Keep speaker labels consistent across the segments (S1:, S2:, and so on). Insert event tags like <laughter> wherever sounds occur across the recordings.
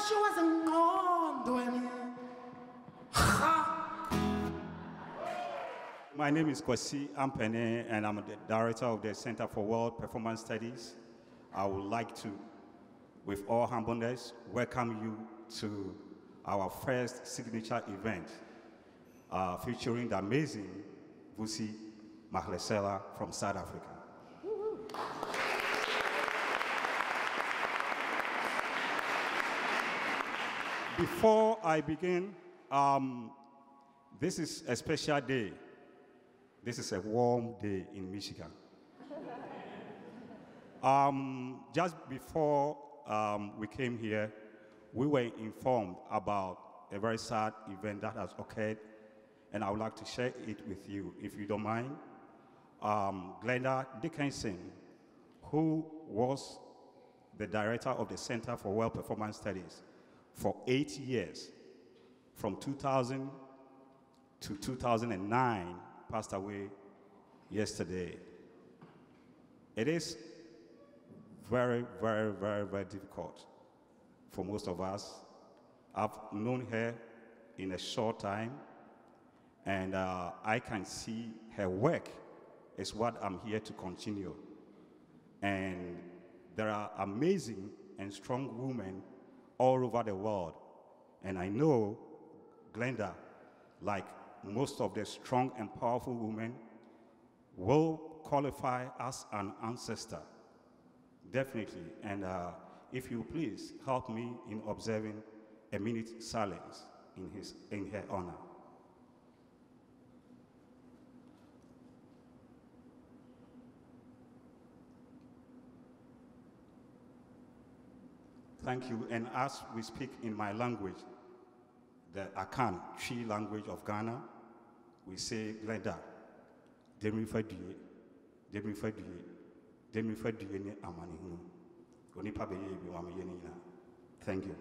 S1: qaqaqashiwa zingqondweni ha
S2: My name is Kwasi Ampene, and I'm the director of the Center for World Performance Studies. I would like to, with all humbleness, welcome you to our first signature event uh, featuring the amazing Vusi Mahlasela from South Africa. Before I begin, um, this is a special day. This is a warm day in Michigan. um, just before um, we came here, we were informed about a very sad event that has occurred, and I would like to share it with you, if you don't mind. Um, Glenda Dickerson, who was the director of the Center for World Performance Studies for eight years, from 2000 to 2009, passed away yesterday. It is very, very, very, very difficult for most of us. I've known her in a short time, and uh, I can see her work is what I'm here to continue. And there are amazing and strong women all over the world. And I know Glenda, like most of the strong and powerful women, will qualify as an ancestor. Definitely. And uh, if you please help me in observing a minute silence in, his, in her honor. Thank you. And as we speak in my language, the Akan, Twi language of Ghana, we say Glenda, Demi Fadie, Demi Fadie, Demi ni amani. Onipa bi. Thank you.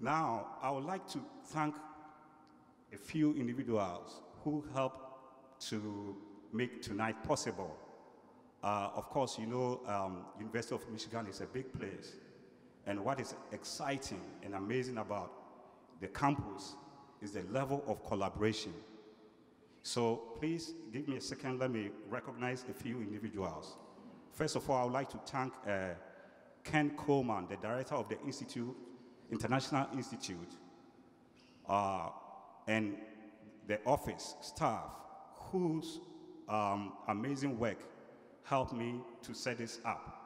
S2: Now, I would like to thank a few individuals who helped to make tonight possible. Uh, of course, you know, um, University of Michigan is a big place. And what is exciting and amazing about the campus is the level of collaboration. So please give me a second, let me recognize a few individuals. First of all, I would like to thank uh, Ken Kollman, the director of the Institute, International Institute, uh, and the office staff whose um, amazing work helped me to set this up.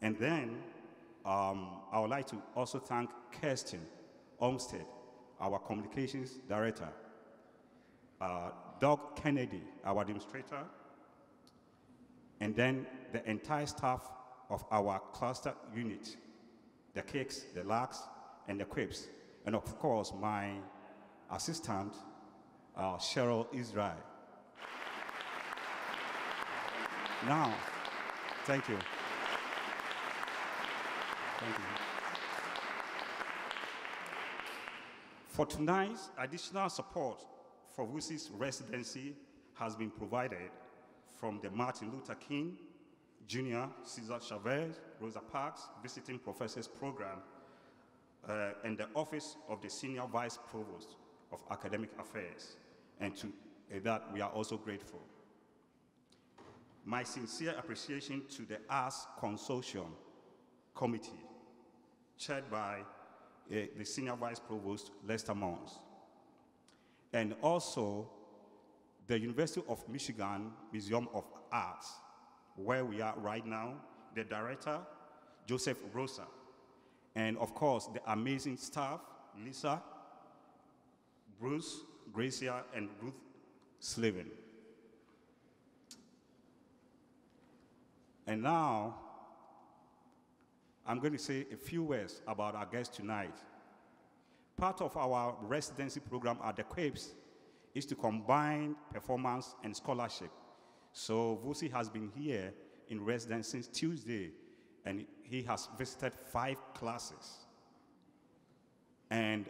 S2: And then um, I would like to also thank Kirsten Olmsted, our communications director, uh, Doug Kennedy, our administrator, and then the entire staff of our cluster unit, the cakes, the lags, and the quips, and of course my assistant, uh, Cheryl Israel. Now, thank you. Thank you. For tonight's additional support for Vusi's residency has been provided from the Martin Luther King Jr., Cesar Chavez, Rosa Parks Visiting Professors Program, uh, and the Office of the Senior Vice Provost of Academic Affairs. And to uh, that, we are also grateful. My sincere appreciation to the Arts Consortium Committee, chaired by uh, the Senior Vice Provost, Lester Monts. And also the University of Michigan Museum of Arts, where we are right now, the director, Joseph Rosa, and of course, the amazing staff, Lisa, Bruce, Gracia, and Ruth Slavin. And now, I'm going to say a few words about our guest tonight. Part of our residency program at the Quapes is to combine performance and scholarship. So Vusi has been here in residence since Tuesday, and he has visited five classes. And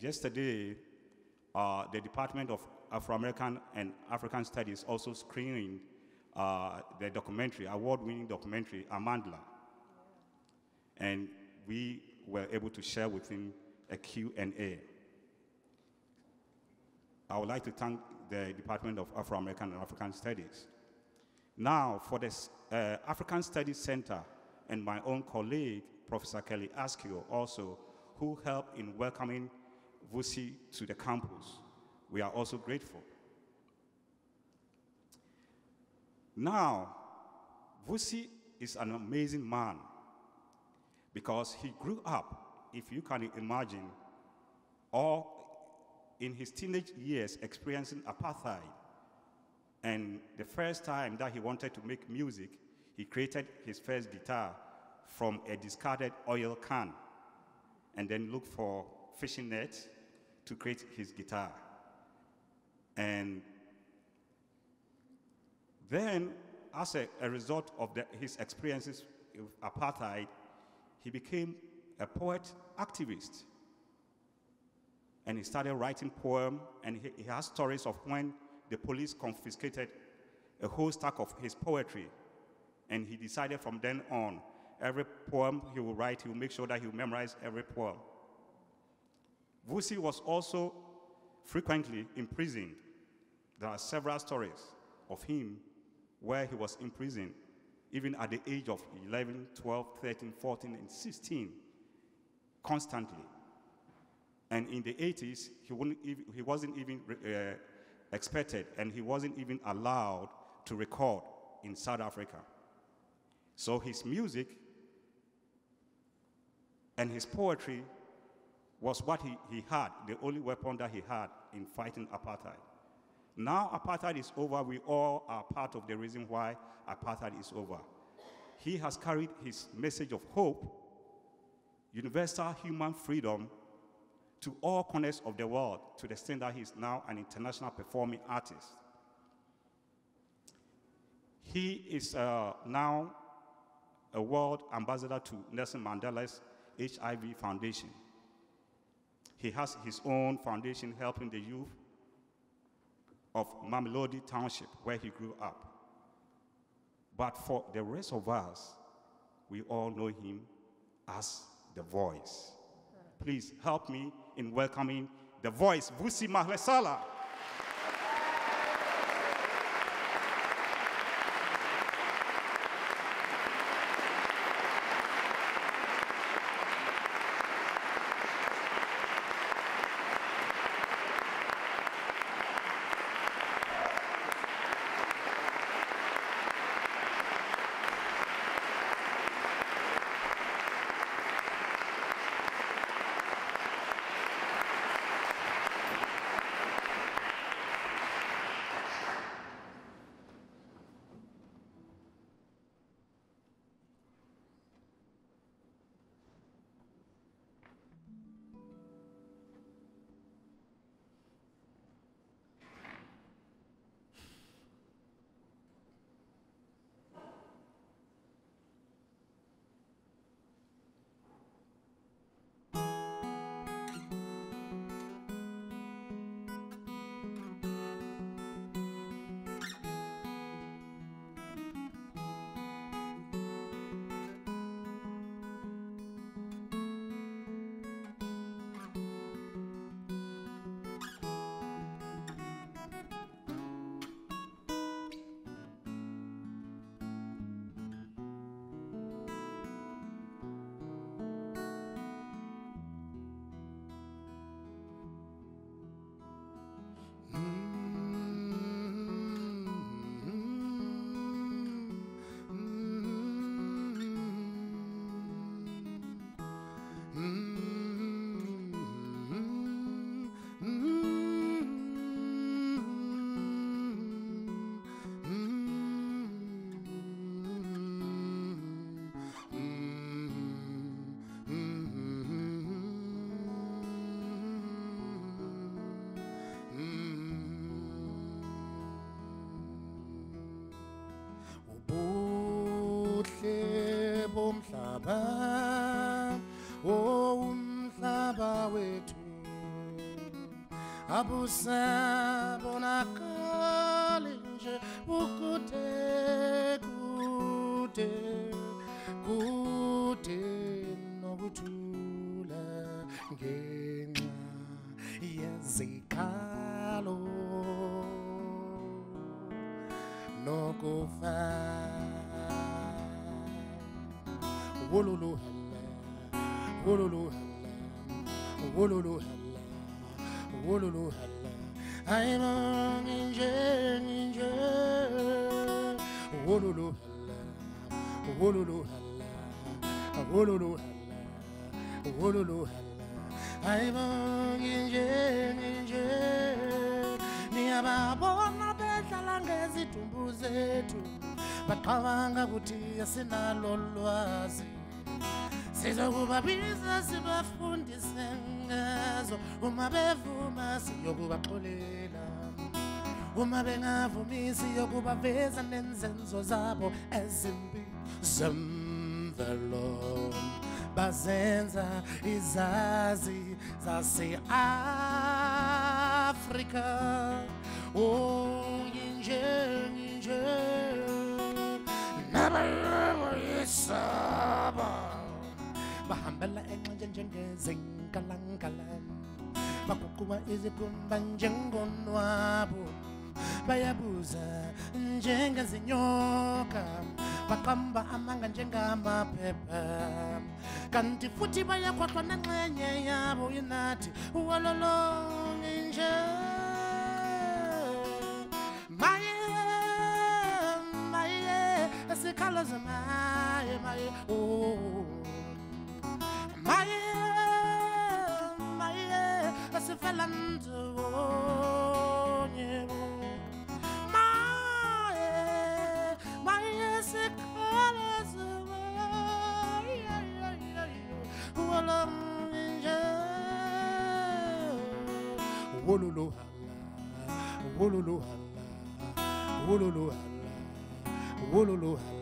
S2: yesterday, uh, the Department of Afro-American and African Studies also screened uh, the documentary, award-winning documentary, Amandla. and we were able to share with him a Q&A. I would like to thank the Department of Afro-American and African Studies. Now, for the uh, African Studies Center and my own colleague, Professor Kelly Askew, also, who helped in welcoming Vusi to the campus. We are also grateful. Now, Vusi is an amazing man because he grew up, if you can imagine, or in his teenage years experiencing apartheid. And the first time that he wanted to make music, he created his first guitar from a discarded oil can and then looked for fishing nets to create his guitar. And then, as a, a result of the, his experiences with apartheid, he became a poet activist. And he started writing poems, and he, he has stories of when the police confiscated a whole stack of his poetry. And he decided from then on, every poem he will write, he will make sure that he will memorize every poem. Vusi was also frequently imprisoned. There are several stories of him where he was imprisoned, even at the age of 11, 12, 13, 14, and 16, constantly. And in the 80s, he, even, he wasn't even uh, expected and he wasn't even allowed to record in South Africa. So his music and his poetry was what he, he had, the only weapon that he had in fighting apartheid. Now apartheid is over, we all are part of the reason why apartheid is over. He has carried his message of hope, universal human freedom, to all corners of the world to the extent that he is now an international performing artist. He is uh, now a world ambassador to Nelson Mandela's HIV Foundation. He has his own foundation helping the youth of Mamelodi Township, where he grew up. But for the rest of us, we all know him as the voice. Please help me in welcoming the voice, Vusi
S3: Mahlasela. Nje ukude kude kude Wololo hella, wololo hella, wololo hella, wololo hella. I'm on inje, inje. Niyababona bedlala ngezidumbu zethu, baqabanga ukuthi asinalo lwazi. Sizokubabiza sibafundise ngazo, uma bevuma siyokubaxolela. Uma bengavumi siyokubaveza nenzenzo zabo ezimbi zemvelo bazenza izazi zase-afrika. Oyinje nginje nabayoboyisaba bahambela enxenje njengezinkalankala baguquka izikhumba njengonwabo bayabuza njengezinyoka baqamba amanga njengamaphepha. Kanti futhi bayakhohlwa nenxenye yabo inathi walolonge nje. Maye maye esikhalazo maye maye oh. Maye maye esifela maye wololo hala wololo hala wololo hala wololo hala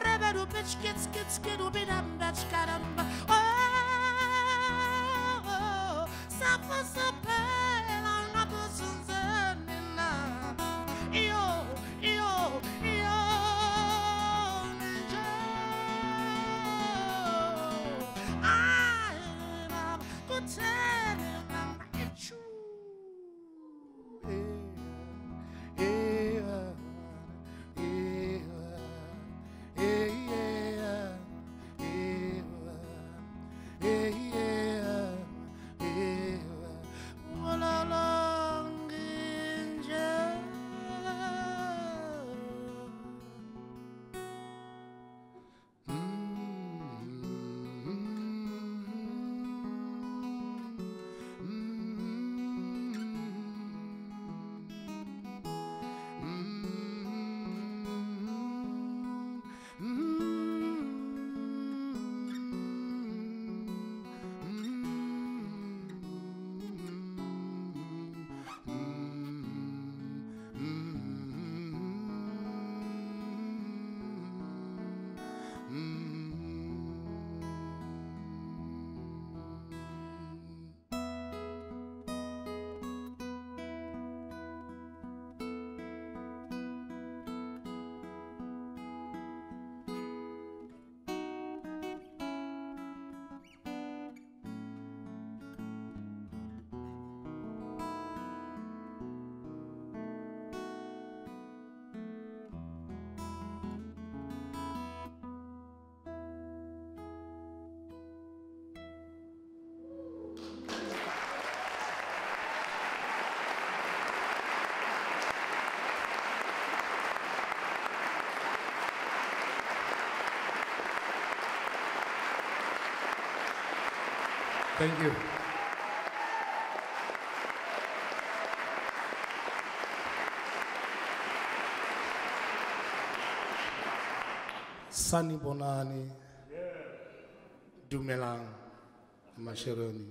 S3: Io,
S4: Thank you.
S3: Sani Bonani, Dumelang, Masheroni.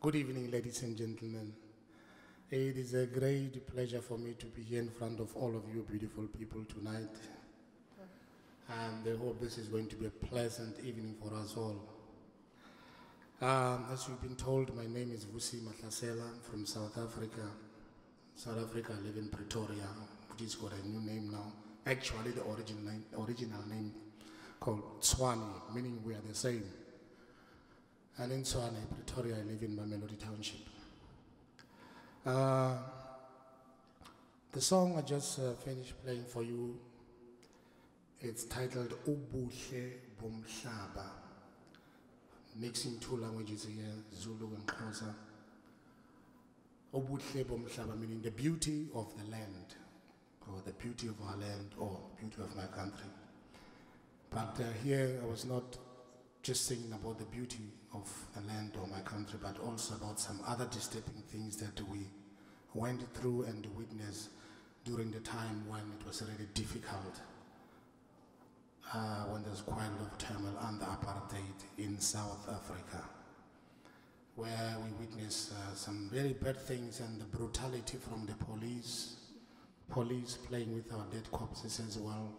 S3: Good evening, ladies and gentlemen. It is a great pleasure for me to be here in front of all of you beautiful people tonight. And I hope this is going to be a pleasant evening for us all. Um, as you've been told, my name is Vusi Mahlasela I'm from South Africa. South Africa, I live in Pretoria, which has got a new name now. Actually, the original name, original name called Tshwane, meaning we are the same. And in Tshwane, Pretoria, I live in Mamelodi Township. Uh, the song I just uh, finished playing for you, it's titled Ubuhle Bomhlaba, mixing two languages here, Zulu and Xhosa. Meaning the beauty of the land, or the beauty of our land, or beauty of my country. But uh, here I was not just singing about the beauty of the land or my country, but also about some other disturbing things that we went through and witnessed during the time when it was really difficult, uh, when there's quite a lot of turmoil under apartheid in South Africa, where we witnessed uh, some very bad things and the brutality from the police, police playing with our dead corpses as well.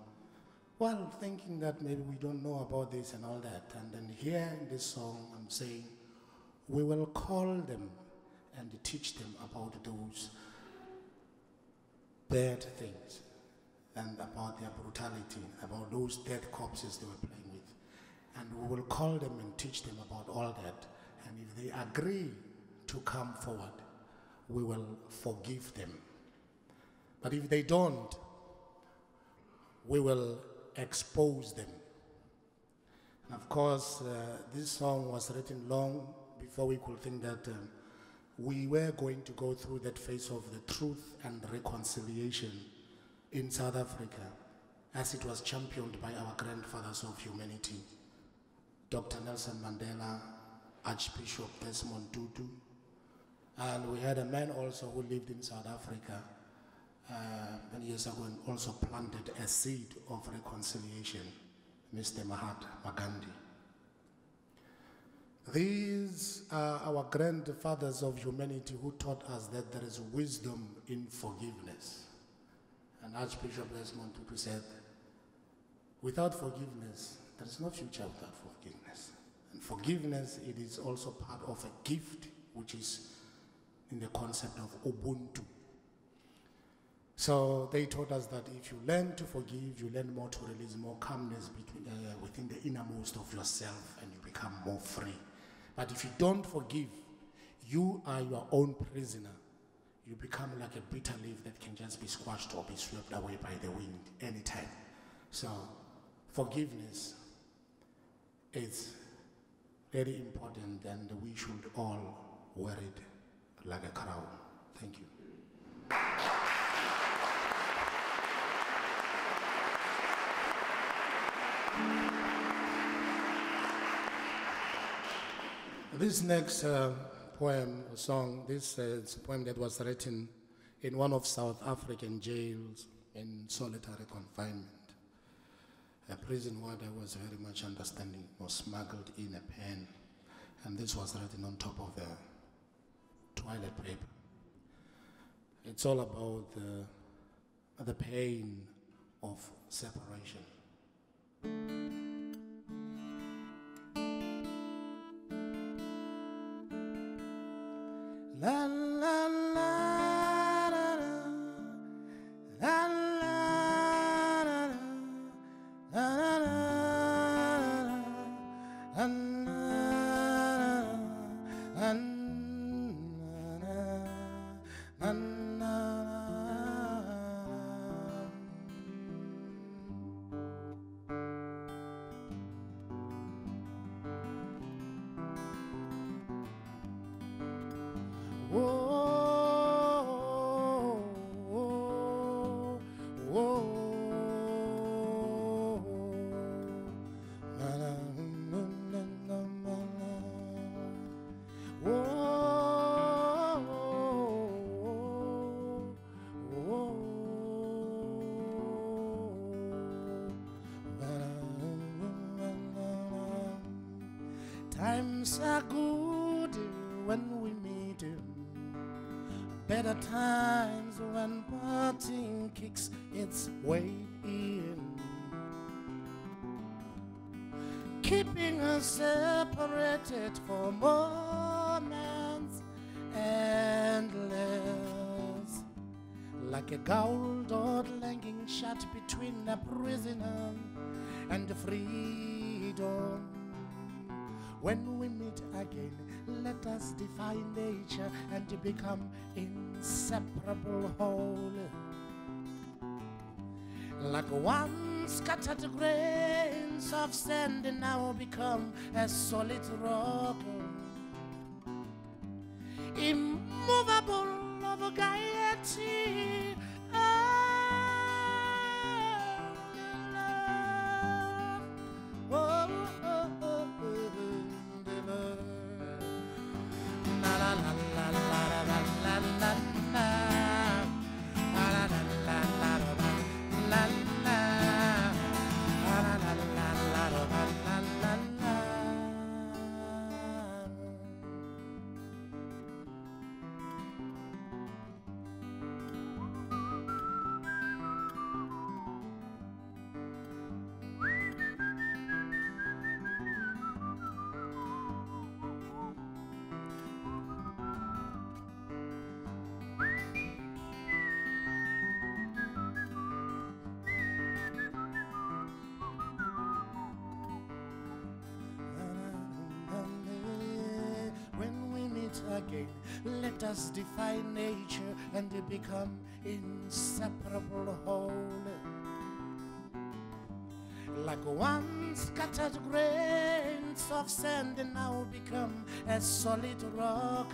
S3: Well, thinking that maybe we don't know about this and all that. And then here in this song, I'm saying, we will call them and teach them about those bad things and about their brutality, about those dead corpses they were playing with. And we will call them and teach them about all that. And if they agree to come forward, we will forgive them. But if they don't, we will expose them. And of course, uh, this song was written long before we could think that um, we were going to go through that phase of the truth and reconciliation in South Africa as it was championed by our grandfathers of humanity, Dr. Nelson Mandela, Archbishop Desmond Tutu, and we had a man also who lived in South Africa uh, many years ago and also planted a seed of reconciliation, Mr. Mahatma Gandhi. These are our grandfathers of humanity who taught us that there is wisdom in forgiveness. And Archbishop Desmond Tutu said, without forgiveness, there is no future without forgiveness. And forgiveness, it is also part of a gift which is in the concept of Ubuntu. So they taught us that if you learn to forgive, you learn more to release more calmness between, uh, within the innermost of yourself and you become more free. But if you don't forgive, you are your own prisoner. You become like a bitter leaf that can just be squashed or be swept away by the wind anytime. So, forgiveness is very important and we should all wear it like a crown. Thank you. This next uh, poem, or song, this is a poem that was written in one of South African jails in solitary confinement. A prison word I was very much understanding was smuggled in a pen, and this was written on top of the toilet paper. It's all about the, the pain of separation.
S1: La la
S3: Times are good when we meet. Better times when parting kicks its way in. Keeping us separated for moments endless. Like a gold dot langing shut between a prisoner and freedom. When we meet again, let us defy nature and become inseparable whole. Like one scattered grains of sand now become a solid rock. Let us defy nature and become inseparable whole. Like one scattered grains of sand now become a solid rock.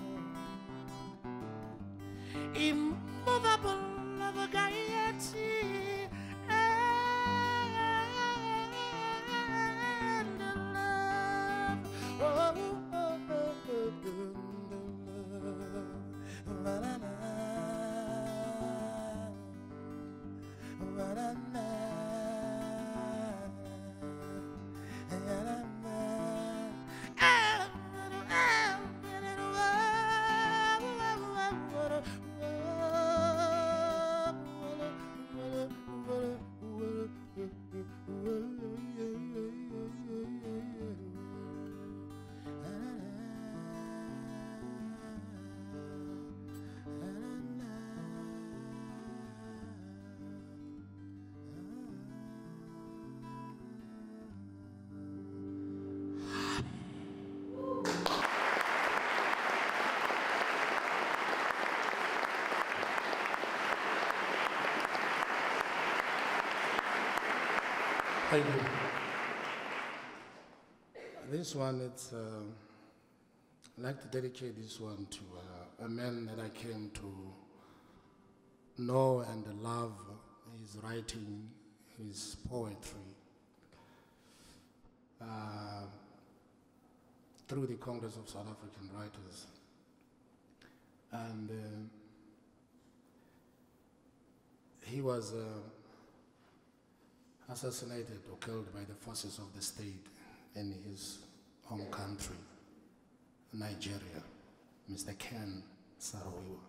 S3: Thank you. This one, it's, uh, I'd like to dedicate this one to uh, a man that I came to know and love his writing, his poetry. Uh, through the Congress of South African Writers. And uh, he was uh, assassinated or killed by the forces of the state in his home country, Nigeria, Mr. Ken Saro-Wiwa.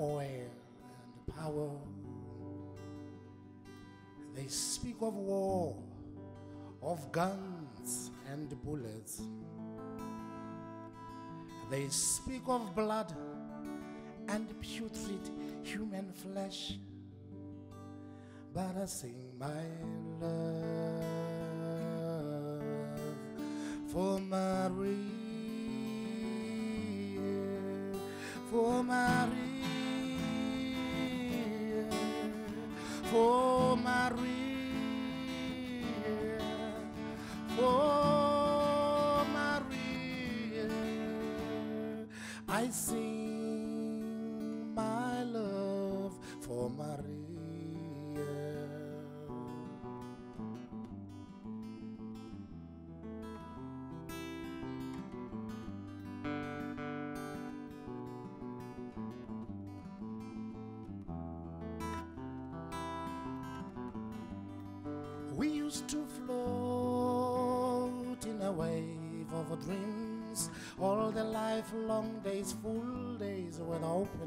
S3: Oil and power. They speak of war, of guns and bullets. They speak of blood and putrid human flesh. But I sing my love for Maria, for Maria, for Maria, for Maria. I sing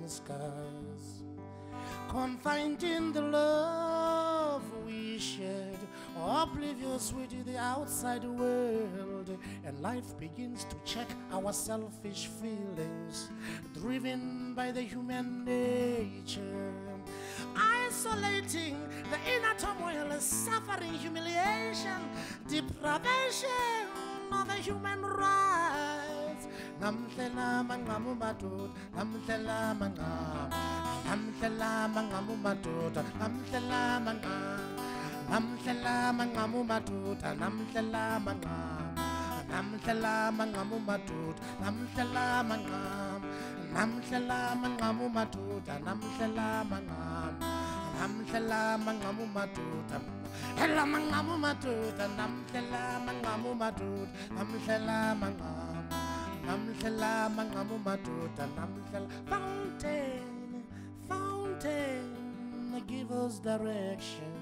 S3: open skies. Confined in the love we shared, oblivious with the outside world, and life begins to check our selfish feelings, driven by the human nature. Isolating the inner turmoil, suffering, humiliation, deprivation of the human rights. Namhlela mangamu madod, namhlela mangam, namhlela mangamu madod, namhlela mangam, namhlela mangamu madod, namhlela mangam, namhlela mangamu madod, namhlela mangam, namhlela mangamu madod, namhlela mangam. namhlela mangamu madoda hela mangamu madoda namhlela mangamu madoda namhlela mangam madoda fountain fountain give us direction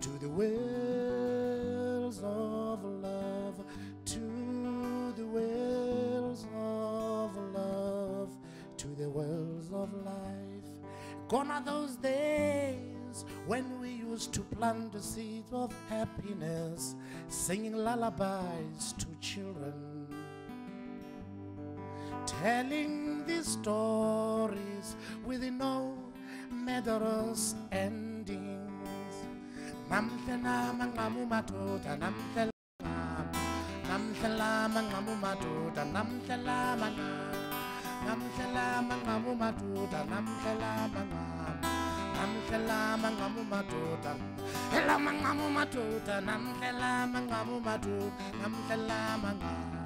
S3: to the wells of love to the wells of love to the wells of life. Gone are those days when we used to plant the seeds of happiness, singing lullabies to children, telling these stories with no murderous endings. Namhlela mangamu madoda, namhlela namhlela mangamu madoda, namhlela mangamu namhlela mangamu madoda namhlela mangamu namhlela mangamu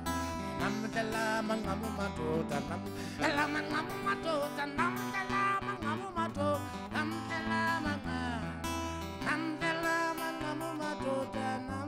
S3: madoda hela mangamu madoda namhlela mangamu madoda namhlela mangamu namhlela mangamu madoda hela mangamu madoda namhlela mangamu madoda namhlela mangamu namhlela mangamu madoda namhlela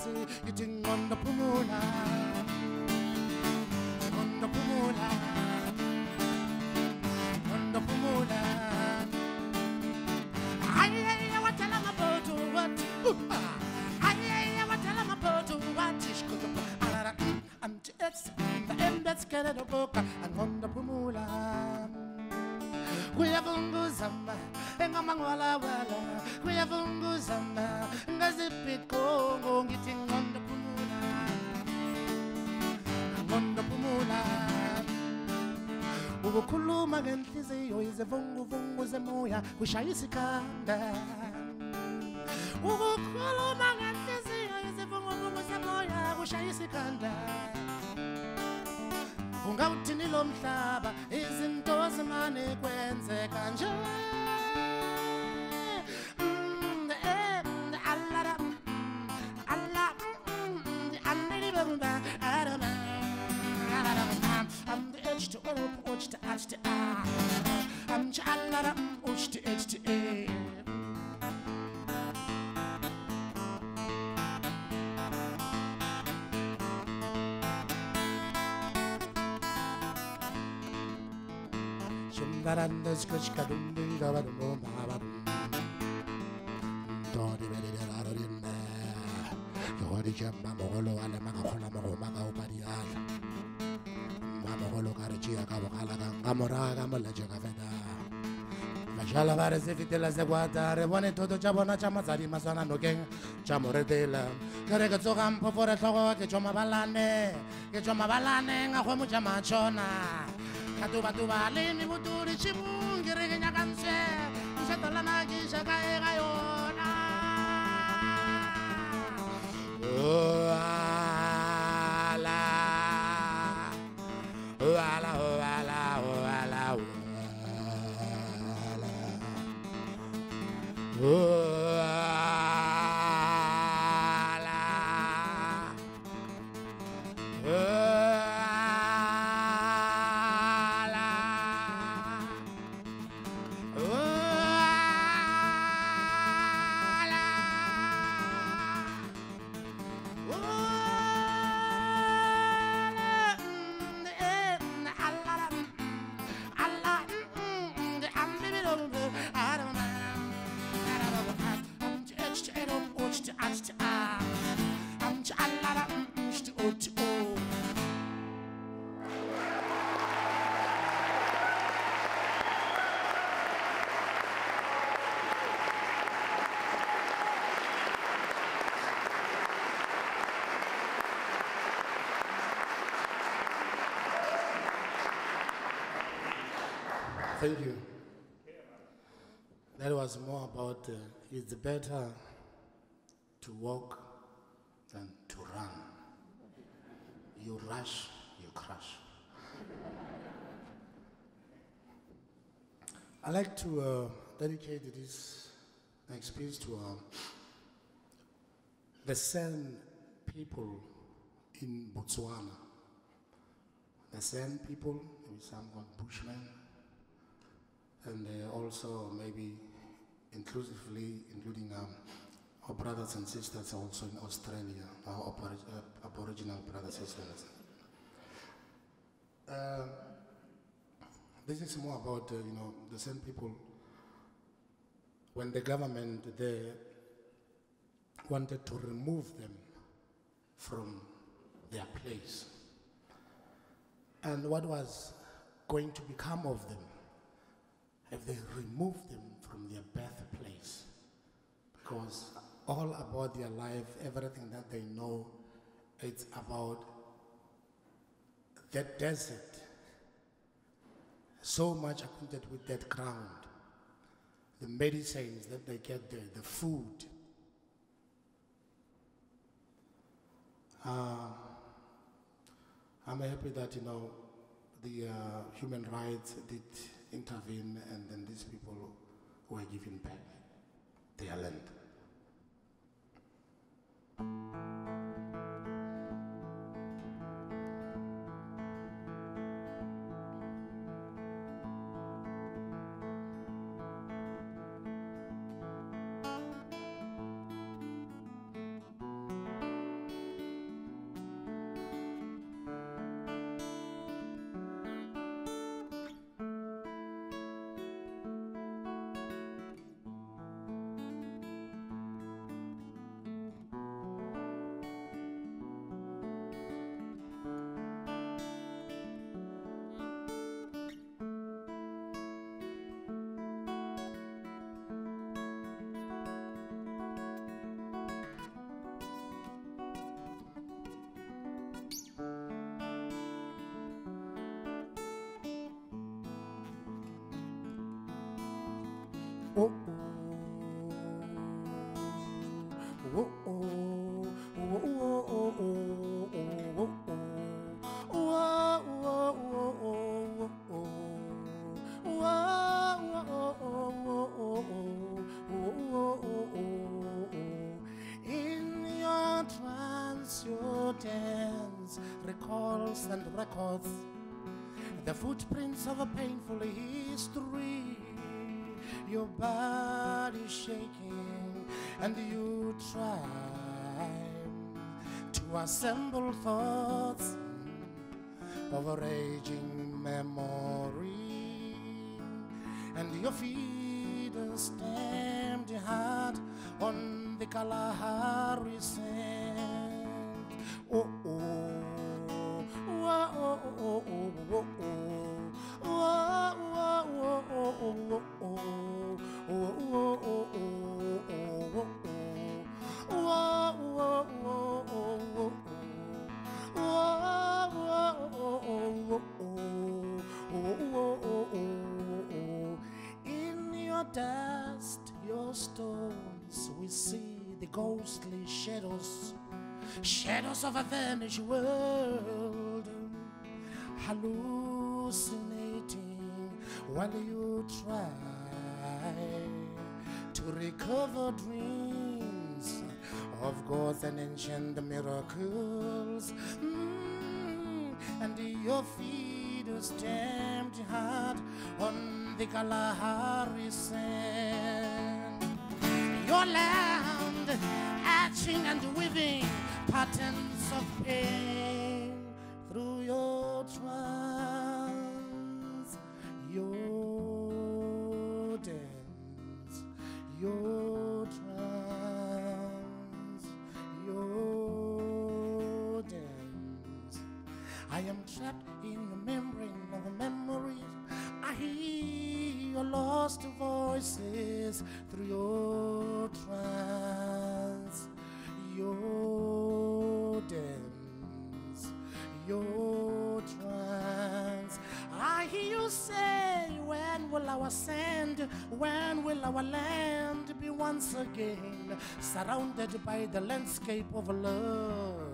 S3: ishayela phansi, ithi ngqondo phumula, ngqondo phumula. Ngqondo phumula. Ayeye watela maboto wathi, uh, ah. Ayeye watela maboto wathi, shkudu, alara, anti it's the end that's getting the book, and ngqondo phumula. kuyavunguzama engamangwalawala ukukhuluma ngenhliziyo izivunguvungu zemoya kushayisa ikhanda ukukhuluma ngenhliziyo izivunguvungu zemoya kushayisa ikhanda ungawuthini lo mhlaba? Izinto zimane to to ah. I'm chalala, watch to edge to a. Kushkadum dum Mashallah ba re se fitela se guata re bone todo tša bona tša matsadi maswana nokeng tša moretela. Ke re ke tsoga mpofore tlhogo ke tšwa mabalane ke tšwa mabalaneng a kgomo tša matšona ka tubatuba le mebutudi tšhibung ke re ke nyaka ntshe nšetolana ke iša kae ga yona Whoa. Thank you. That was more about uh, it's better to walk than to run. You rush, you crash. I like to uh, dedicate this next speech to uh, the San people in Botswana. The San people, maybe some called Bushmen, and uh, also maybe inclusively including um, our brothers and sisters also in Australia, our uh, Aboriginal brothers and sisters. Uh, this is more about uh, you know the same people. When the government there wanted to remove them from their place, and what was going to become of them if they remove them from their birthplace. Because all about their life, everything that they know, it's about that desert. So much acquainted with that ground, the medicines that they get there, the food. Uh, I'm happy that you know the uh, human rights did intervene, and then these people were given back their land. The footprints of a painful history. Your body shaking, and you try to assemble thoughts of a raging memory. And your feet stamped heart on the Kalahari sand. Ghostly shadows, shadows of a vanished world, hallucinating while you try to recover dreams of gods and ancient miracles. Mm, and your feet are stamped hard on the Kalahari sand. Your land hatching and weaving patterns of pain through your trance, when will our land be once again surrounded by the landscape of love?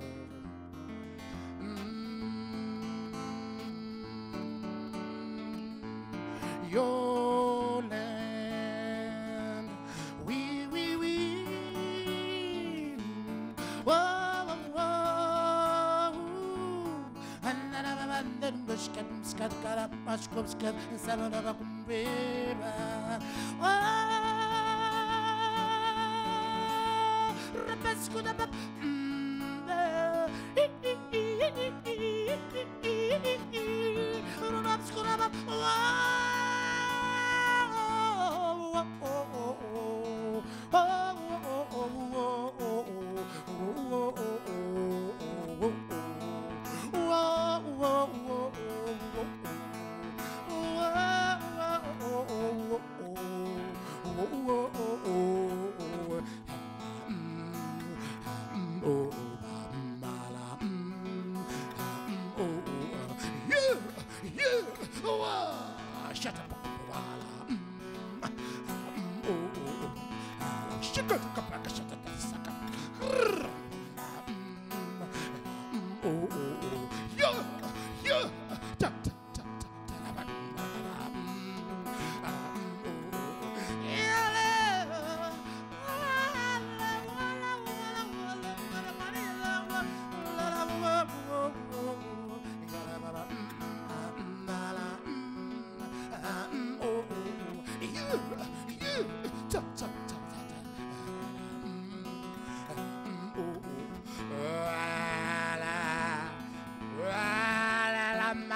S3: Oh, Rabascuda, mm,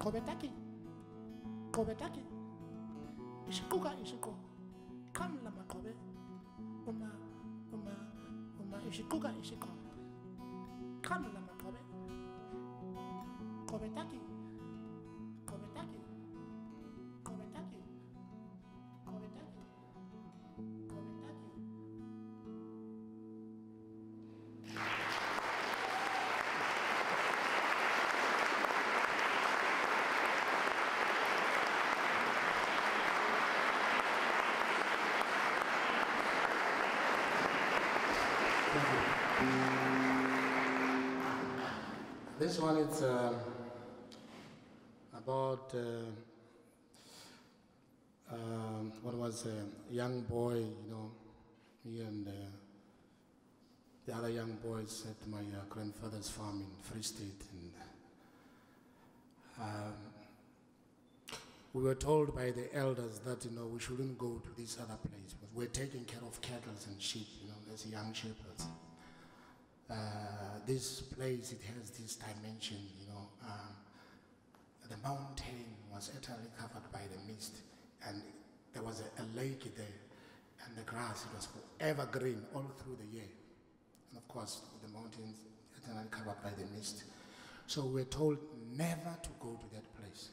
S3: Kobetaki. Kobetaki. Ishikuka ishiko. Kam la makobe. Uma, uma, uma ishikuka ishiko. Kam la makobe. Kobetaki. This one is uh, about uh, um, what was a young boy, you know, me and uh, the other young boys at my uh, grandfather's farm in Free State. And, um, we were told by the elders that you know we shouldn't go to this other place we're taking care of cattle and sheep, you know, as young shepherds uh, this place it has this dimension you know um, the mountain was utterly covered by the mist and there was a, a lake there and the grass it was evergreen all through the year. And of course the mountains eternally covered by the mist. So we're told never to go to that place.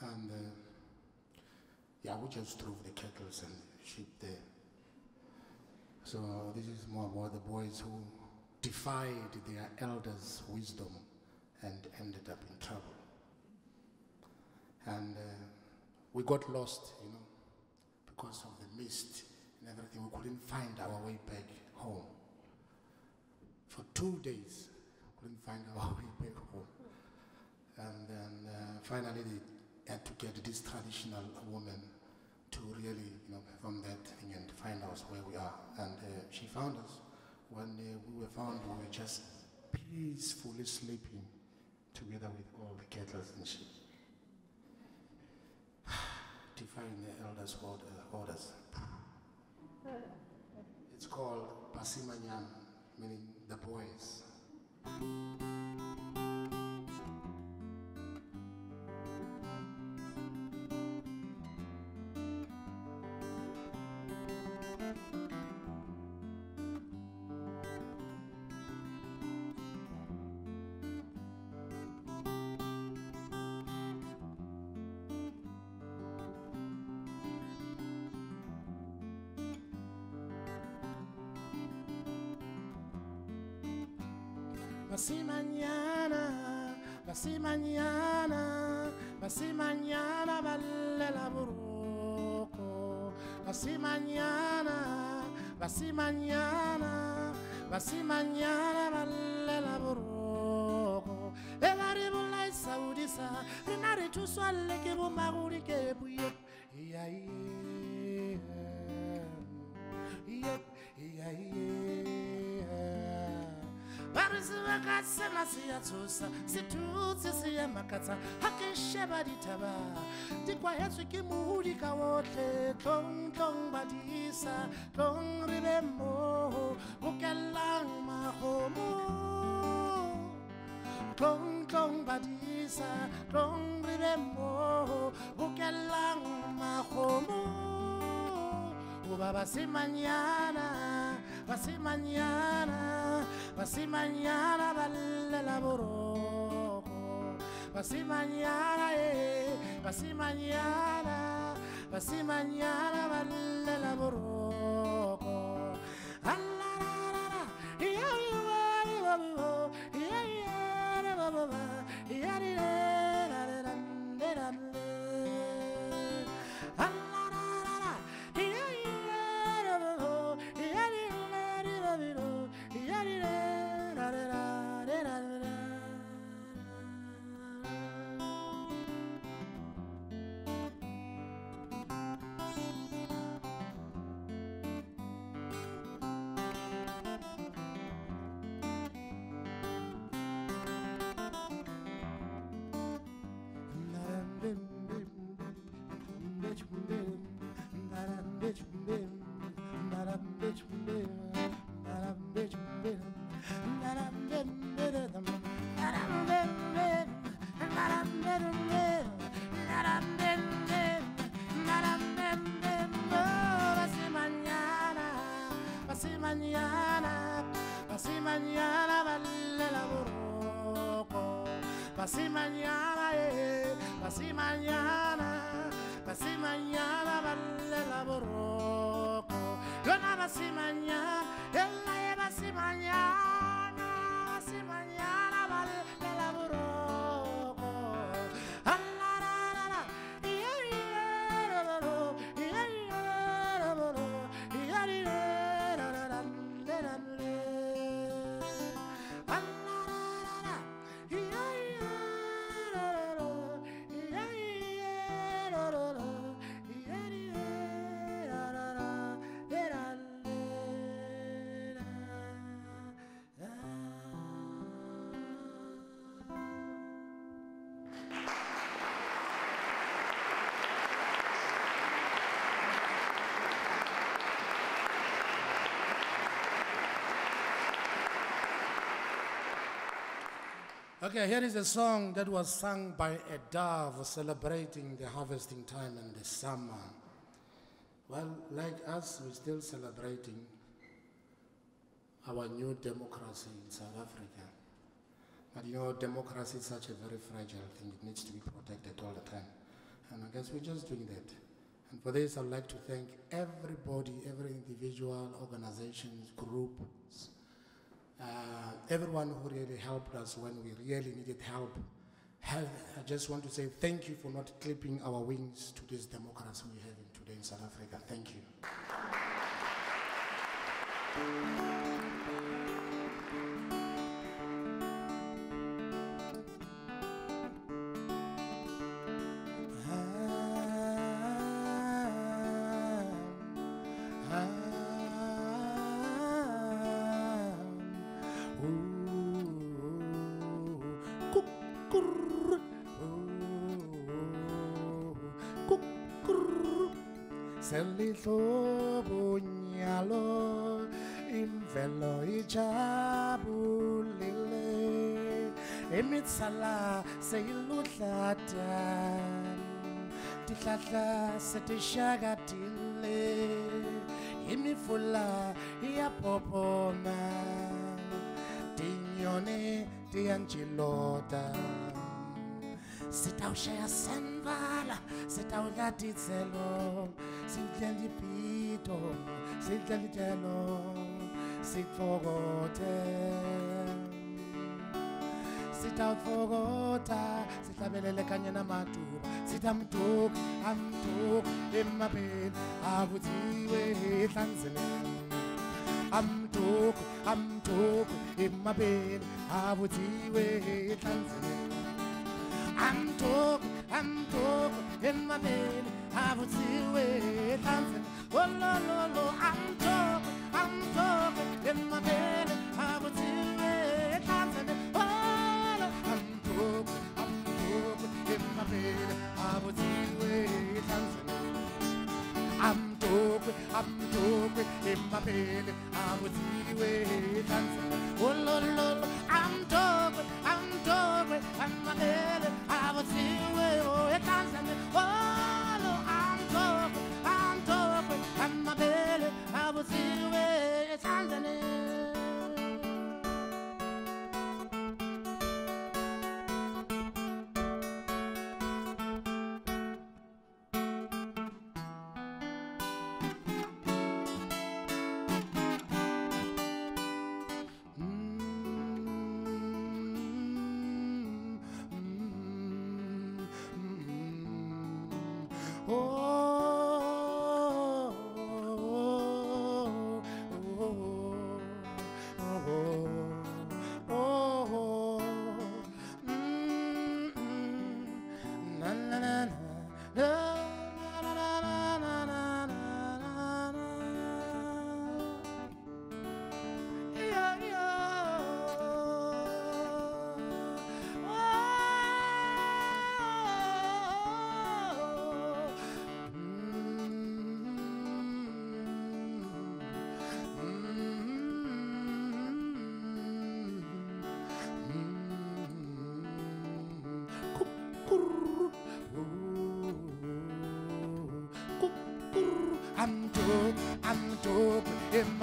S3: And uh, yeah we just drove the cattle and sheep there so this is more about the boys who defied their elders' wisdom and ended up in trouble. And uh, we got lost, you know, because of the mist and everything. We couldn't find our way back home. For two days, couldn't find our <laughs> way back home. And then uh, finally, they had to get this traditional woman to really, you know, perform that thing and find us where we are. And uh, she found us. When uh, we were found, we were just peacefully sleeping together with all the cattle and sheep. <sighs> Defying the elders' order, orders. It's called Pasimanyan, meaning the boys. Nací mañana, nací mañana, nací mañana, vale la burroco. Nací mañana, nací mañana, nací mañana, vale la burroco. El arribo la isaudisa, rinare tu suale que bomba urique Sana siyatsusa sithutsi siyamakatsa ha ke sheba ditaba di kwaetswe ke mohudi ka otle tlong tlong badisa tlong re be mo bokellang magomo tlong tlong badisa tlong re be mo bokellang magomo o ba basimanyana basimanyana basimanyana balle la boroko Pasi mañana, eh, pasi mañana Pasi mañana, la boroko mañana, pasí mañana darle la burroco, pasí mañana, eh, pasí mañana, pasí mañana darle la burroco, yo nada si mañana, eh, Okay, here is a song that was sung by a dove celebrating the harvesting time and the summer. Well, like us, we're still celebrating our new democracy in South Africa. But you know, democracy is such a very fragile thing. It needs to be protected all the time. And I guess we're just doing that. And for this, I'd like to thank everybody, every individual, organizations, groups, uh, everyone who really helped us when we really needed help. I just want to say thank you for not clipping our wings to this democracy we have today in South Africa. Thank you. Selihlobunyalo imvelo ijabulile imitsala seyiluhlata tihlahla setishakatile. Imifula iyapopoma tinyoni tiyanjilota sitawushaya senvala sitawudla titselo sidle lipito sidle litelo sitfokote. Sitawutfokota sihlabelele kanye namatuba sitamduku amduku emabeni akutsiwe ehlanzeni amduku amduku emabeni akutsiwe ehlanzeni I'm talking, I'm my. I would see where dancing. Oh, no, no, no. I'm talking, I'm talking in my bed. I would see where dancing. Oh, no. I'm talking, I'm talking in my bed. I would see where dancing. I'm talking, I'm talking in my bed. I would see where dancing. Oh, no, no, no. I'm talking, I'm talking in my bed. I would see oh, dancing. Oh, no,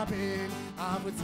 S3: I would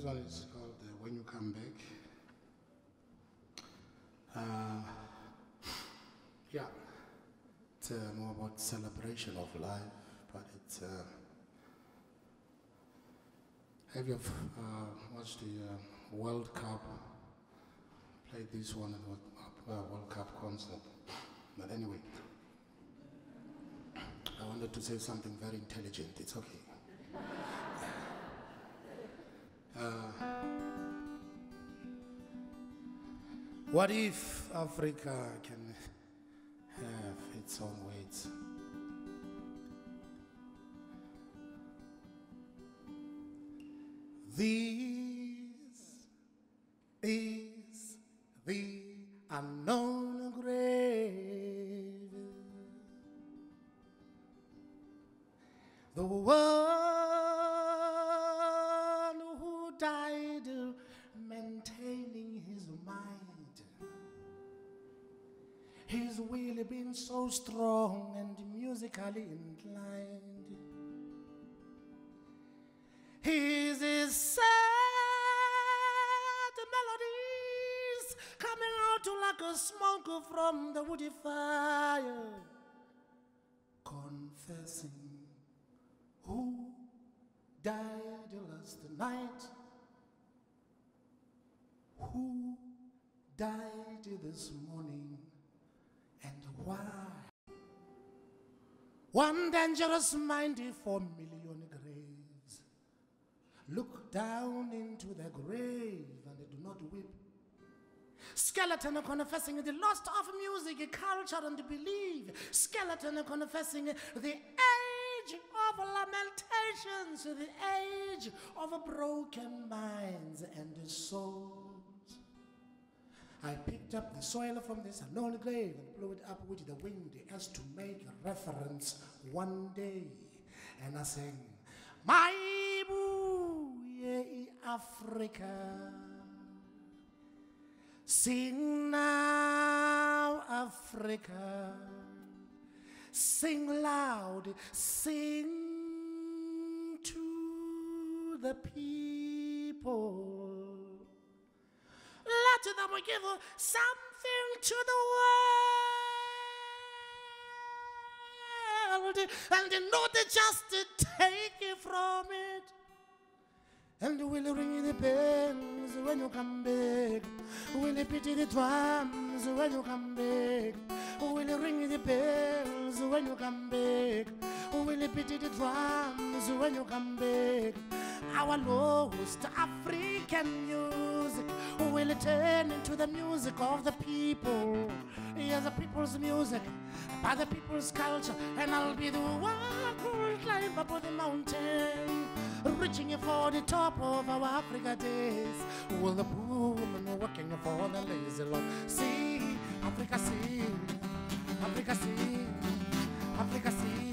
S3: This one is called uh, When You Come Back. Uh, yeah, it's uh, more about celebration of life, but it's. Uh, have you uh, watched the uh, World Cup? Played this one at World Cup concert. But anyway, I wanted to say something very intelligent. It's okay. Uh, what if Africa can have its own weights? This this morning, and why. One dangerous mindy four million graves. Look down into the grave and do not weep. Skeleton confessing the lost of music, culture, and belief. Skeleton confessing the age of lamentations, the age of broken minds and souls. I picked up the soil from this unknown grave and blew it up with the wind as to make reference one day. And I sang, My boo, ye Africa. Sing now, Africa. Sing loud, sing to the people. Let them give something to the world, and they know they just take it from it. And we'll ring the bells when you come back. We'll pity the drums when you come back. We'll ring the bells when you come back. We'll pity the drums when you come back. Our lost African music will turn into the music of the people. Yes, the people's music, by the people's culture, and I'll be the one who will climb up on the mountain, reaching for the top of our Africa days. Will the woman working for the lazy Lord see Africa see, Africa see, Africa see,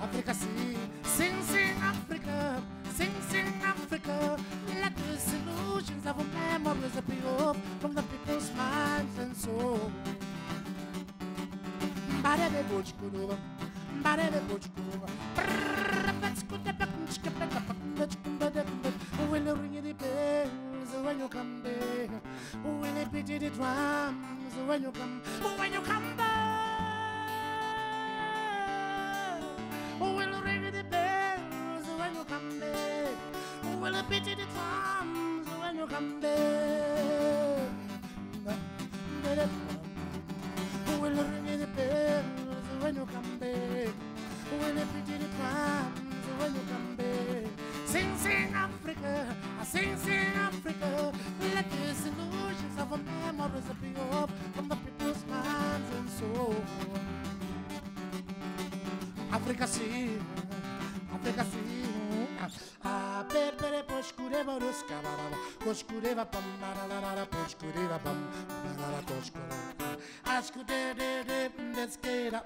S3: Africa see, sing sing Africa. Since in Africa, let the illusions of memories appear from the people's minds and souls. Barebe Bochkurova, Barebe Bochkurova, Will you ring the bells when you come? Will beat the drums when you come, when you come back? Africa, see. Ah, per per poshkureva ruska baraba, poshkureva pam barara, poshkureva pam barara, poshkureva. Ashkude de de deskera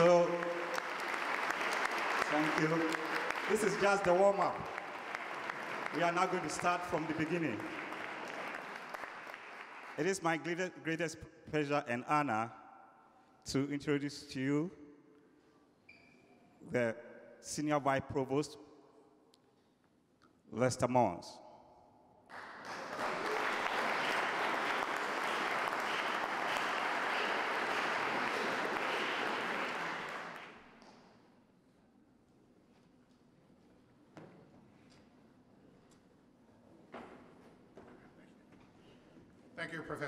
S2: So, thank you. This is just the warm up. We are now going to start from the beginning. It is my greatest, greatest pleasure and honor to introduce to you the Senior Vice Provost, Lester
S5: Monts.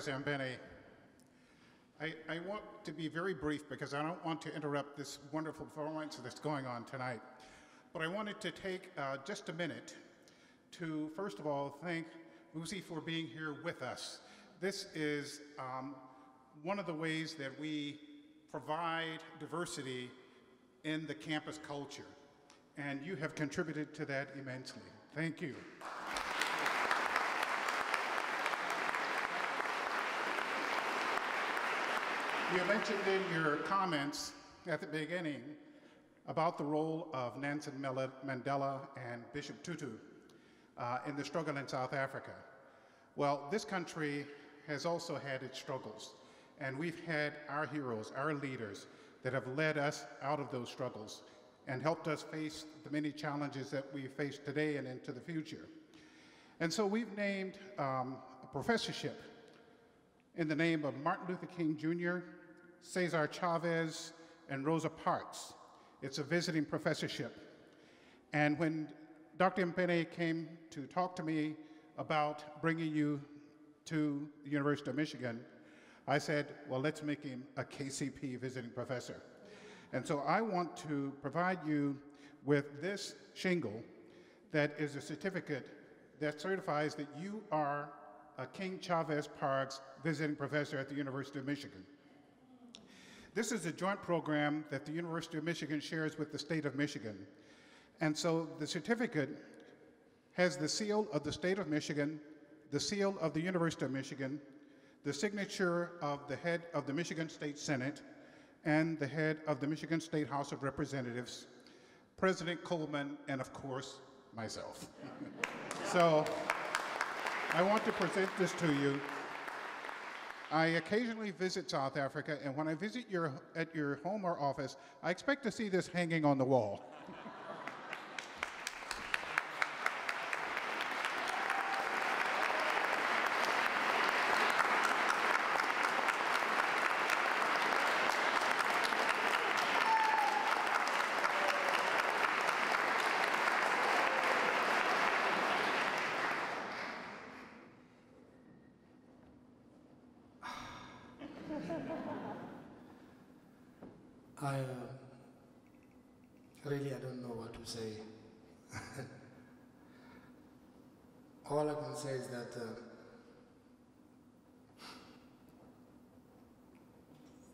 S5: You, I, I want to be very brief because I don't want to interrupt this wonderful performance that's going on tonight. But I wanted to take uh, just a minute to, first of all, thank Vusi for being here with us. This is um, one of the ways that we provide diversity in the campus culture. And you have contributed to that immensely. Thank you. You mentioned in your comments at the beginning about the role of Nelson Mandela and Bishop Tutu uh, in the struggle in South Africa. Well, this country has also had its struggles, and we've had our heroes, our leaders, that have led us out of those struggles and helped us face the many challenges that we face today and into the future. And so we've named um, a professorship in the name of Martin Luther King Jr., Cesar Chavez, and Rosa Parks. It's a visiting professorship. And when Dr. Mpene came to talk to me about bringing you to the University of Michigan, I said, well, let's make him a KCP visiting professor. And so I want to provide you with this shingle that is a certificate that certifies that you are a King Chavez Parks visiting professor at the University of Michigan. This is a joint program that the University of Michigan shares with the state of Michigan. And so the certificate has the seal of the state of Michigan, the seal of the University of Michigan, the signature of the head of the Michigan State Senate, and the head of the Michigan State House of Representatives, President Coleman, and of course, myself. <laughs> so I want to present this to you. I occasionally visit South Africa, and when I visit your, at your home or office, I expect to see this hanging on the wall.
S3: I, uh, Really, I don't know what to say. All I can say is that uh,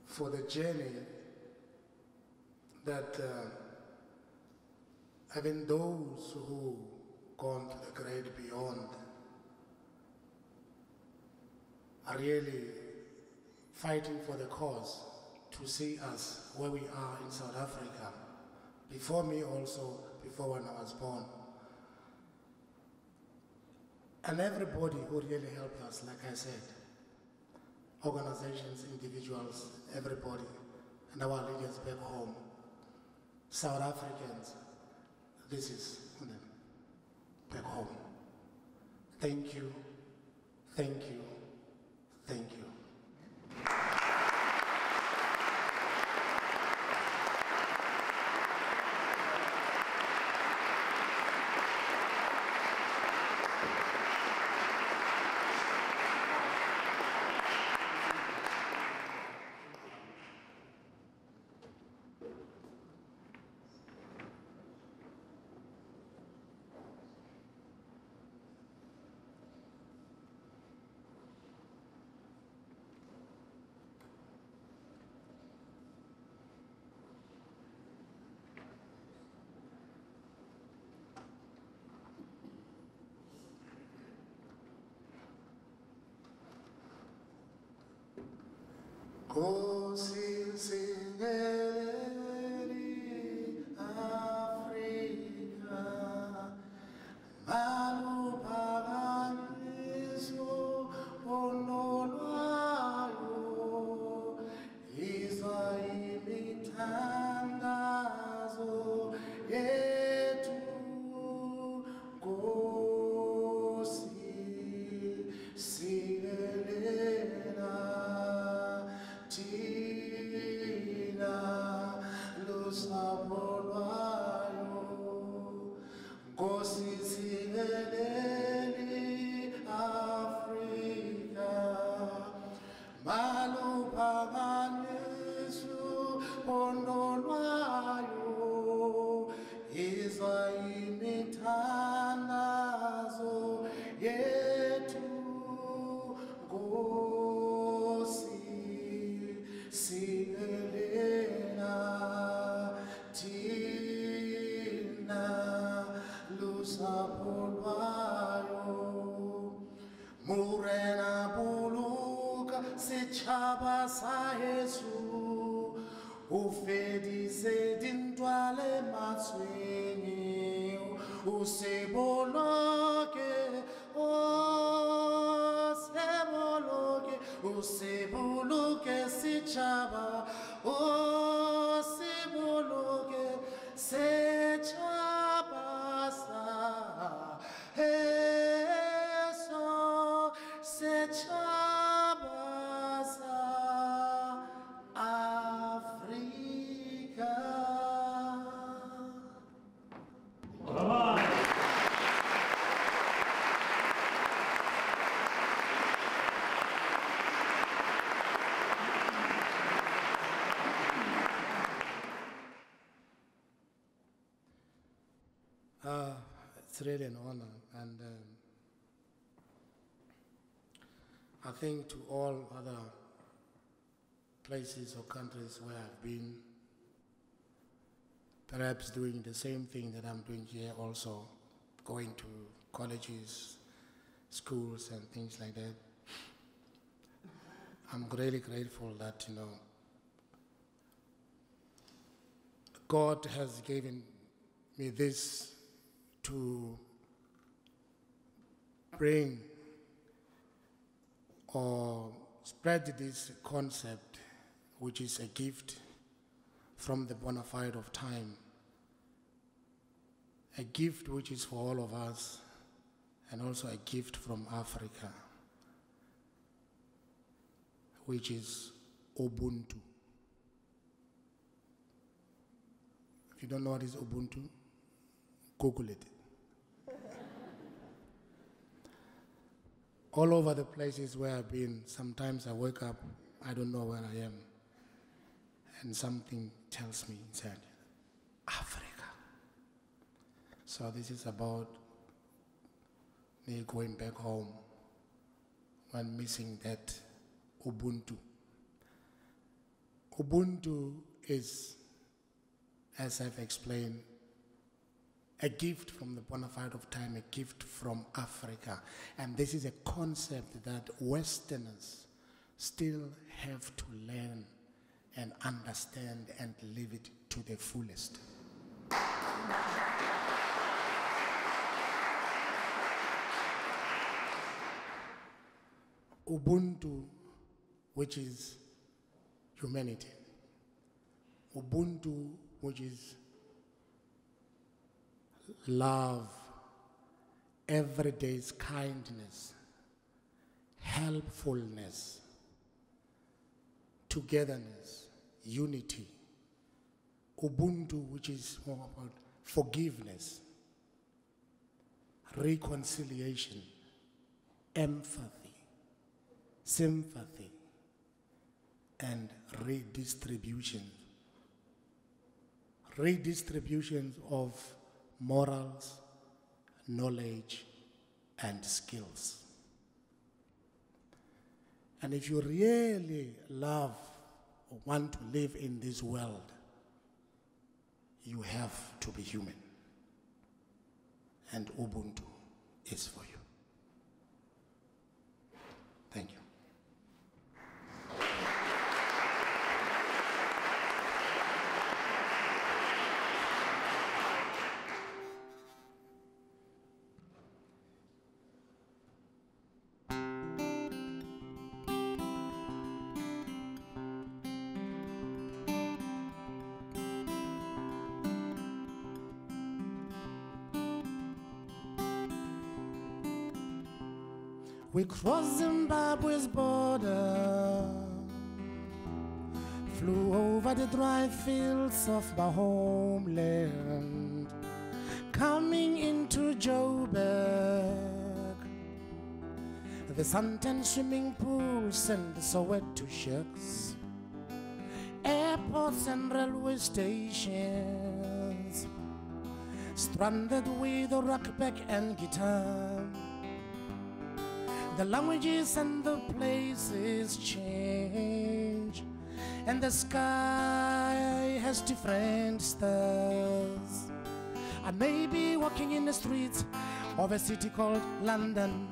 S3: for the journey that uh, even those who gone to the great beyond are really fighting for the cause to see us where we are in South Africa. Before me also, before when I was born. And everybody who really helped us, like I said, organizations, individuals, everybody, and our leaders back home, South Africans, this is back home. Thank you, thank you, thank you. Nkosi really an honor, and um, I think to all other places or countries where I've been, perhaps doing the same thing that I'm doing here, also going to colleges, schools, and things like that. I'm really grateful that you know God has given me this to bring or spread this concept, which is a gift from the bona fide of time, a gift which is for all of us, and also a gift from Africa, which is Ubuntu. If you don't know what is Ubuntu, Google it. All over the places where I've been, sometimes I wake up, I don't know where I am. And something tells me inside, Africa. So this is about me going back home when missing that Ubuntu. Ubuntu is, as I've explained, a gift from the bona fide of time, a gift from Africa. And this is a concept that Westerners still have to learn and understand and live it to the fullest. Ubuntu, which is humanity. Ubuntu, which is love, everyday's kindness, helpfulness, togetherness, unity. Ubuntu, which is more about forgiveness, reconciliation, empathy, sympathy, and redistribution. Redistribution of morals, knowledge, and skills. And if you really love or want to live in this world, you have to be human. And Ubuntu is for you. We crossed Zimbabwe's border, flew over the dry fields of my homeland, coming into Joburg. The suntan swimming pools and the Soweto shacks, airports and railway stations, stranded with a rockback and guitar. The languages and the places change, and the sky has different stars. I may be walking in the streets of a city called London,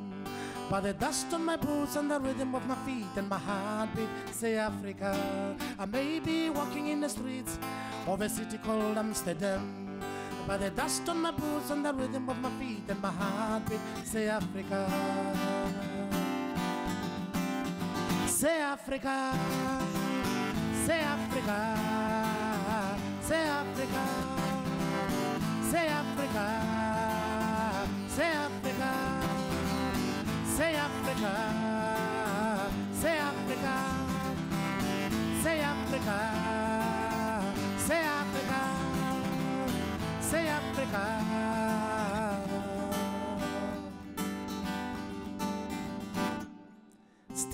S3: but the dust on my boots and the rhythm of my feet and my heartbeat say Africa. I may be walking in the streets of a city called Amsterdam. By the dust on my boots and the rhythm of my feet and my heartbeat say Africa. Se africana Se africana Se africana Se africana Se africana Se africana Se africana Se africana Se africana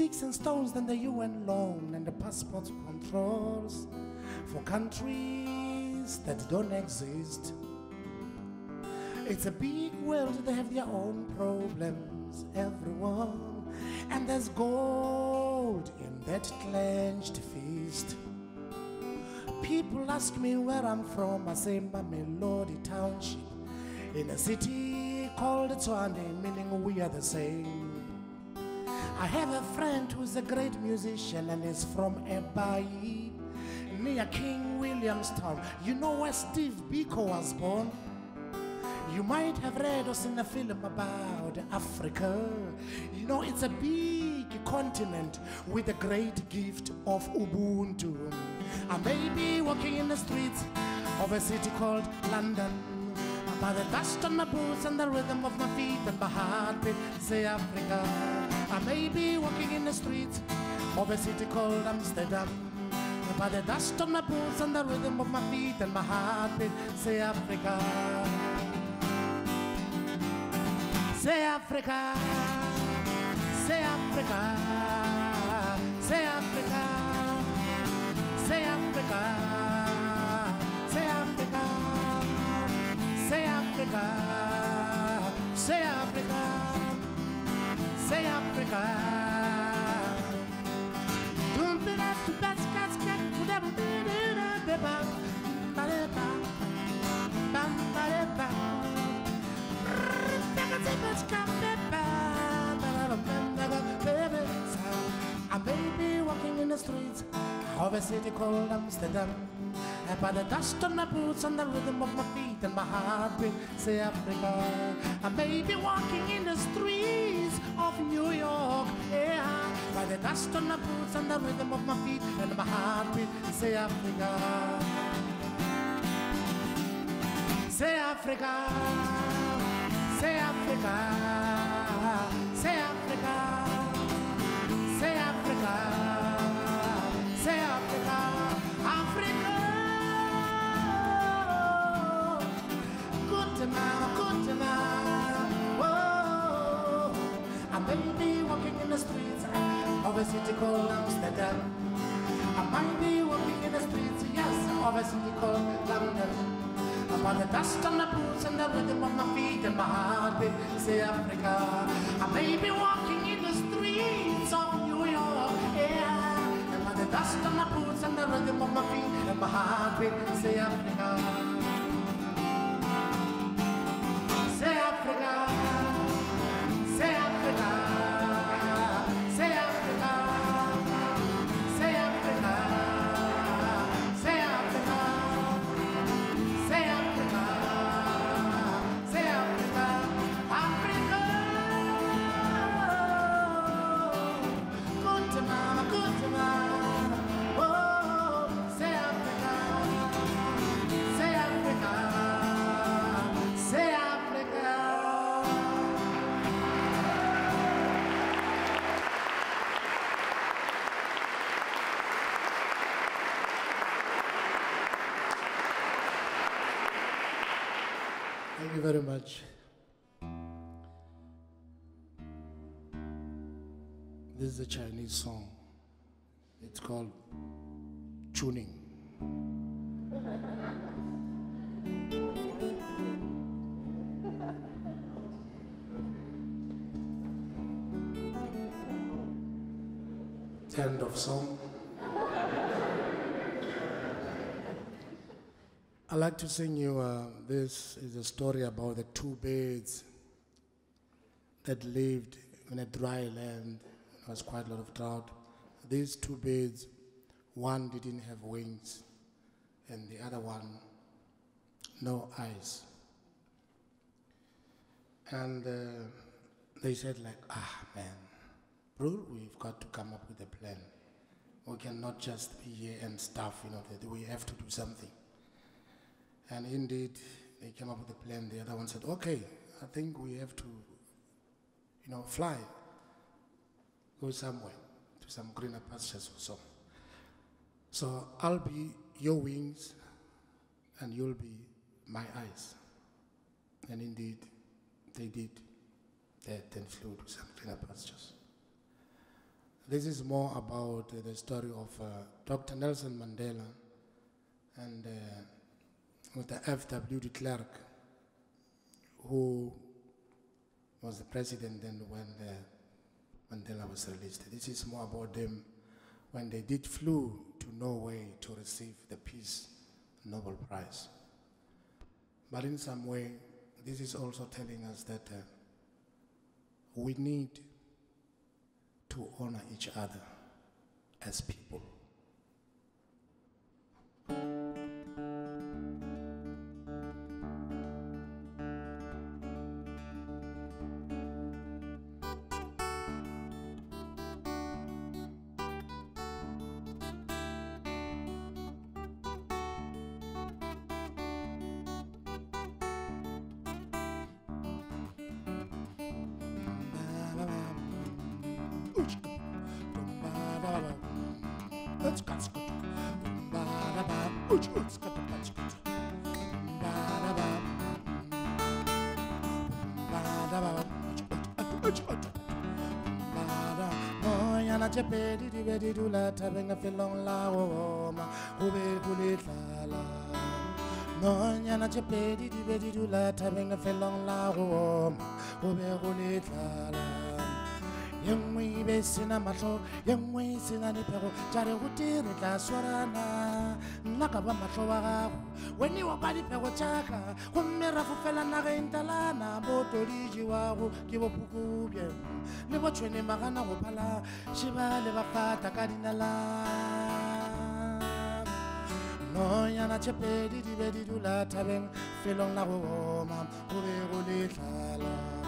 S3: Sticks and stones than the UN loan and the passport controls for countries that don't exist. It's a big world, they have their own problems, everyone. And there's gold in that clenched fist. People ask me where I'm from, I say Mamelodi Township. In a city called Tshwane, meaning we are the same. I have a friend who's a great musician and is from Ebai, near King Williamstown. You know where Steve Biko was born? You might have read or seen a film about Africa. You know, it's a big continent with a great gift of Ubuntu. I may be walking in the streets of a city called London. By the dust on my boots and the rhythm of my feet and my heartbeat say Africa. I may be walking in the streets of a city called Amsterdam. By the dust on my boots and the rhythm of my feet and my heartbeat say Africa. Say Africa, say Africa, say Africa, África. Tumpina A baby walking in the streets of a city called Amsterdam. And by the dust on my boots and the rhythm of my feet and my heartbeat, say Africa. A baby walking in the streets of New York, yeah. By the dust on my boots and the rhythm of my feet and my heartbeat, say Africa. Say Africa, say Africa, say Africa, say Africa, say Africa, Africa. Good now, may be walking in the streets uh, of a city called Amsterdam. I might be walking in the streets, yes, of a city called London. Uh, Upon the dust on the boots and the rhythm of my feet and my heartbeat, say Africa. I may be walking in the streets of New York, yeah. And by the dust on my boots and the rhythm of my feet and my heartbeat, say Africa. Say Africa. Very much. This is a Chinese song. It's called Tuning. End of song. I like to sing you. Uh, this is a story about the two birds that lived in a dry land. There was quite a lot of drought. These two birds, one didn't have wings, and the other one, no eyes. And uh, they said, like, ah, man, bro, we've got to come up with a plan. We cannot just be here and starve, you know, that we have to do something. And indeed, they came up with a plan. The other one said, okay, I think we have to, you know, fly, go somewhere to some greener pastures or so. So I'll be your wings and you'll be my eyes. And indeed, they did that and flew to some greener pastures. This is more about uh, the story of uh, Dr. Nelson Mandela and uh, F.W. de Klerk, who was the president then when Mandela was released. This is more about them when they did flew to Norway to receive the Peace Nobel Prize. But in some way, this is also telling us that uh, we need to honor each other as people. moyana tše di be di dula thabeng lefelong la go oma o be go le di be di dula thabeng lefelong la go oma o be go le tlala ye nngwe e be sena mahlo ye swarana. Nna ka ba matlho wa gago. Weniwa ka diphego tšaka gomme ra fofela nageng talana bo ke bophukubje le botšhwene magana go phala šeba le bafata ka dinala. Noonyana tše pedi di be di dula thabeng felong la go oma go be go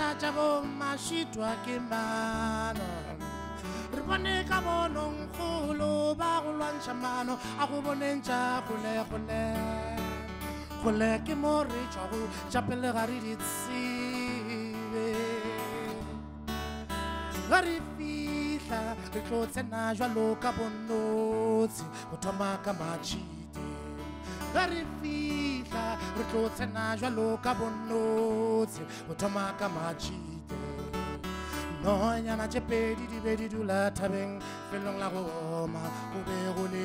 S3: rotha tša bo mašitwa ke re bone ka bonongkgolo ba go lwantšha mano a go boneng kgolekgole kgole. Ke mo re tšwago tša pele ga re ga re fihla re tlo tsena jalo ka go thoma ka matšhite ga re fihla re tlo tsena jalo ka bonotshi go thoma ka matšhite noonyana tše pedi di be di dula thabeng felong la go oma go be go le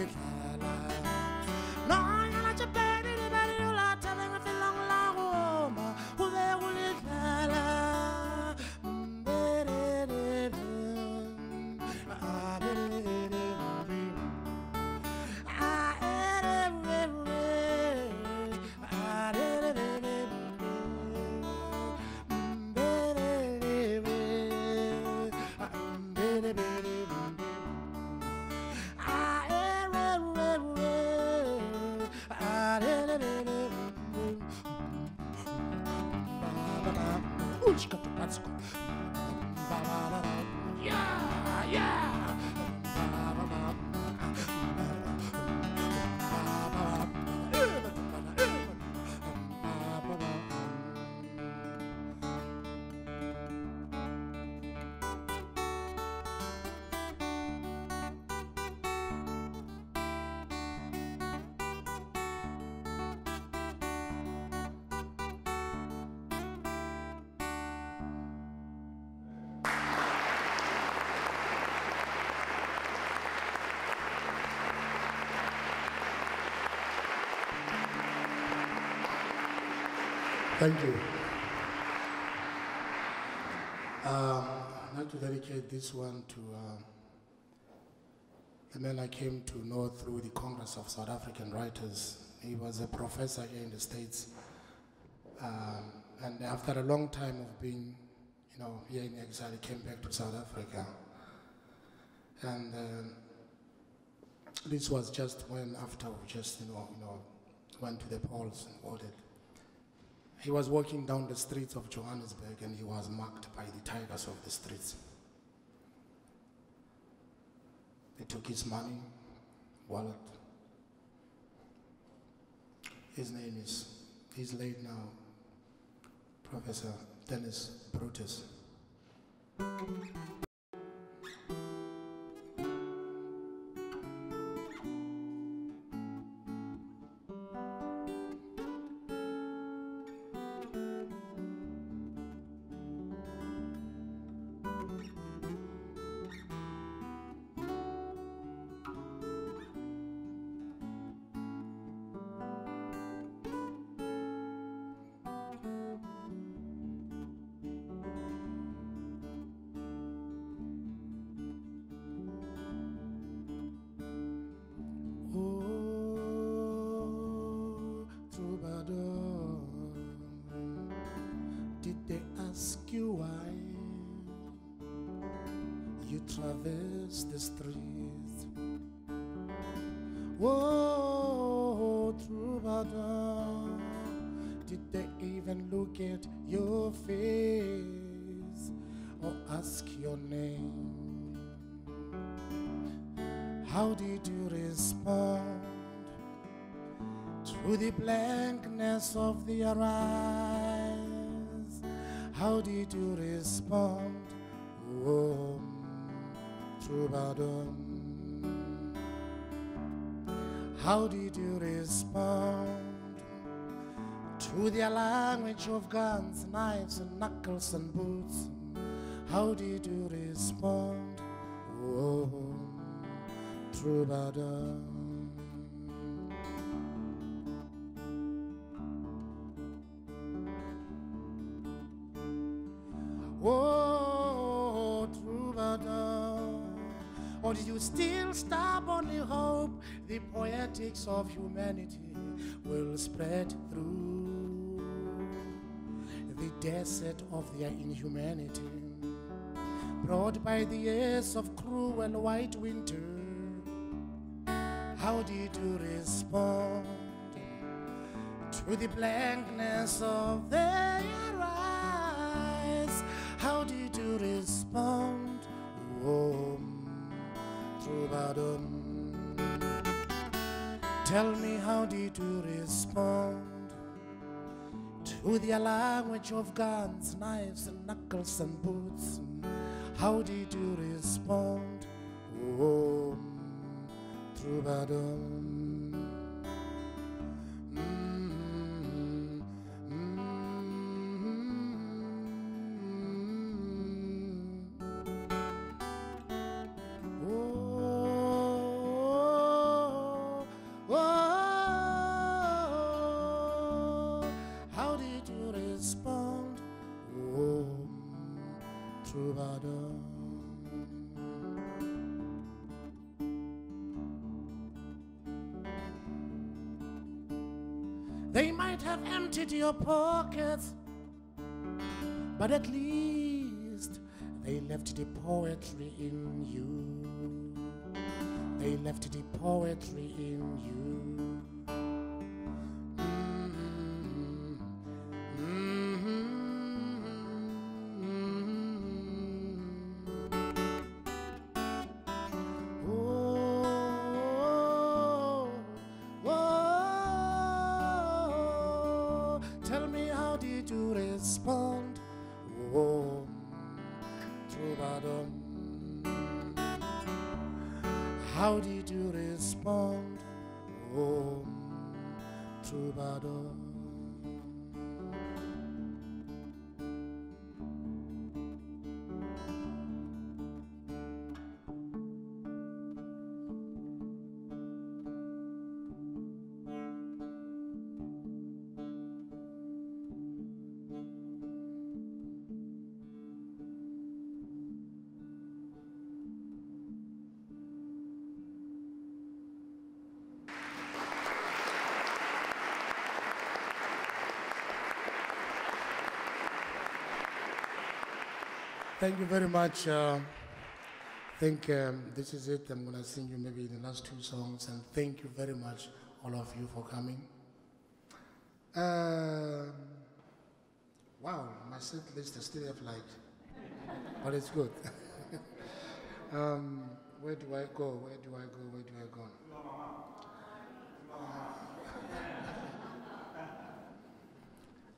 S3: Thank you. Um, I'd like to dedicate this one to um, the man I came to know through the Congress of South African Writers. He was a professor here in the States. Um, and after a long time of being, you know, here in exile, he came back to South Africa. And um, this was just when after we just, you know, you know, went to the polls and voted. He was walking down the streets of Johannesburg and he was marked by the tigers of the streets. They took his money, wallet. His name is, he's late now, Professor Dennis Brutus. You traverse the streets? Oh, troubadour, did they even look at your face or ask your name? How did you respond to the blankness of their eyes. How did you respond? Oh, troubadour. How did you respond to their language of guns, knives, and knuckles and boots? How did you respond? Oh, troubadour. The poetics of humanity will spread through the desert of their inhumanity? Brought by the years of cruel white winter, how did you respond to the blankness of their eyes? How did you respond? Oh, troubadour. Tell me, how did you respond to their language of guns, knives, and knuckles and boots? How did you respond? Oh, troubadour. Emptied your pockets, but at least they left the poetry in you. They left the poetry in you. Thank you very much. Uh, I think um, this is it. I'm going to sing you maybe the last two songs. And thank you very much, all of you, for coming. Um, wow, my set list is still have light, but it's good. <laughs> um, where do I go? Where do I go? Where do I go?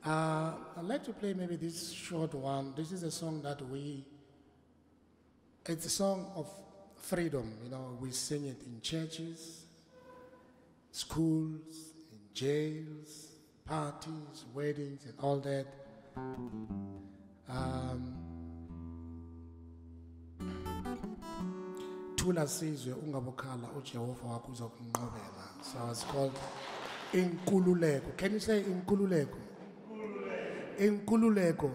S3: Uh, I'd like to play maybe this short one. This is a song that we, it's a song of freedom. You know, we sing it in churches, schools, in jails, parties, weddings, and all that. Um, thula sizwe ungabokhala ujehova wakho uzokunqobela so it's called inkululeko can you say inkululeko inkululeko.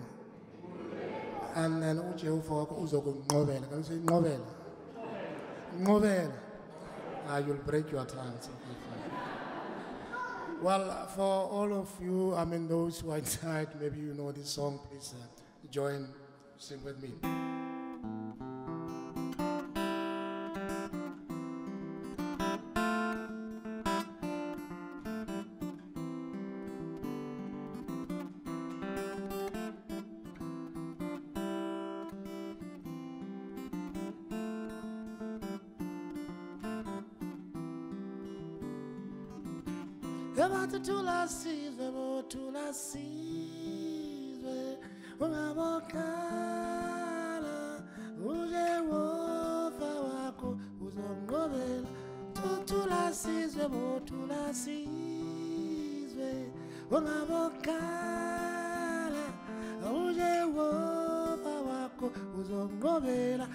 S3: And ujehova wakho uzokunqobela. You say nqobela ah you'll break your tongues well for all of you i mean those who are <laughs> inside maybe you know this song please uh, join sing with me ebathi thulasizwe bo thulasizwe ungabokhala ujehova wakho uzonqobela thulasizwe bo thulasizwe ungabokhala ujehova wakho uzonqobela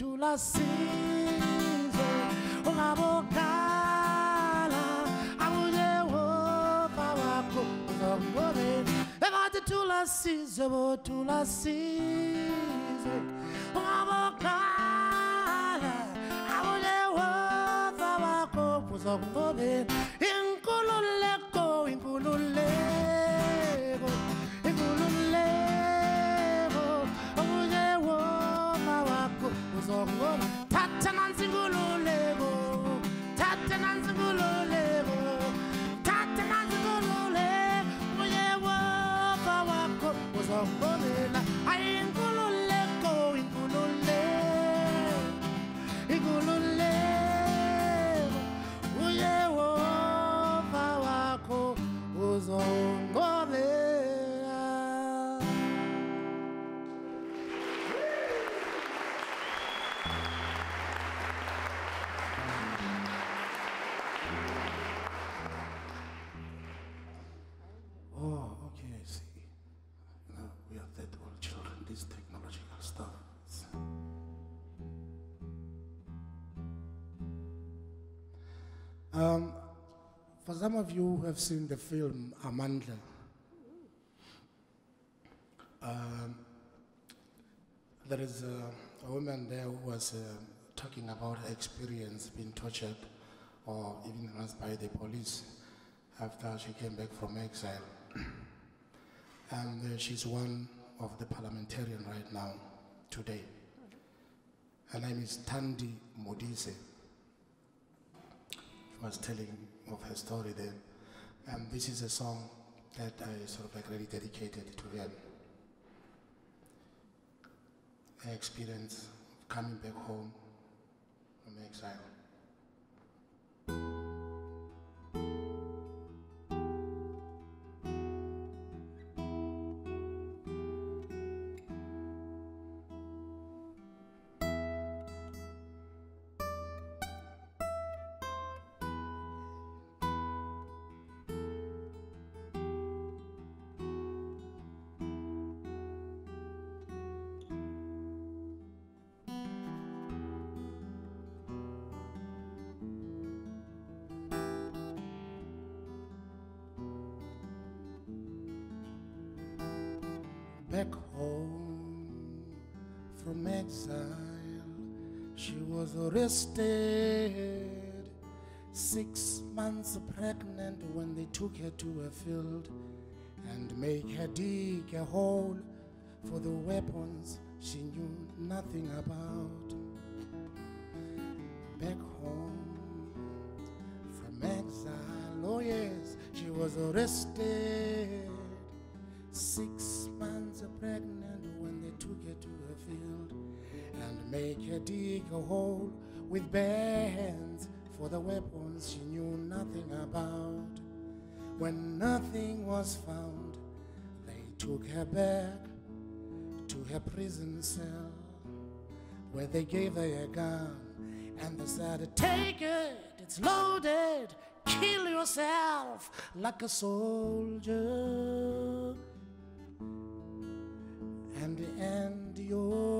S3: thulasizwe thulasizwe ungabokhala abujehova wakho uzonqobela ebathi thulasizwe bo thulasizwe ungabokhala Um, for some of you who have seen the film Amandla, um, there is a, a woman there who was uh, talking about her experience being tortured or even harassed by the police after she came back from exile. <clears throat> and uh, she's one of the parliamentarians right now, today. Her name is Thandi Modise. Was telling of her story there. Um, and this is a song that I sort of like really dedicated to her. Her experience coming back home from exile. From exile. She was arrested, six months pregnant when they took her to a field and make her dig a hole for the weapons she knew nothing about. Dig a hole with bare hands for the weapons she knew nothing about. When nothing was found, they took her back to her prison cell where they gave her a gun and they said, Take it, it's loaded, kill yourself like a soldier and the end your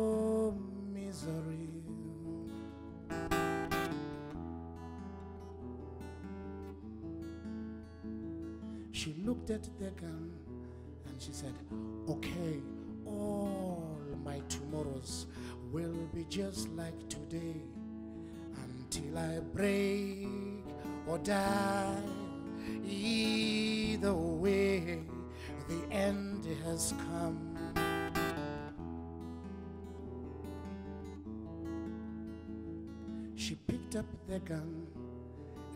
S3: looked at the gun and she said, Okay, all my tomorrows will be just like today until I break or die. Either way, the end has come. She picked up the gun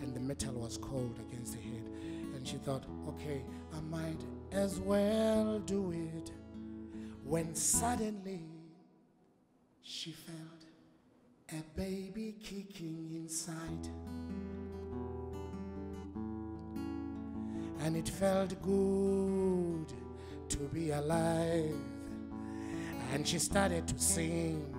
S3: and the metal was cold against the head. And she thought, okay, I might as well do it. When suddenly she felt a baby kicking inside. And it felt good to be alive. And she started to sing.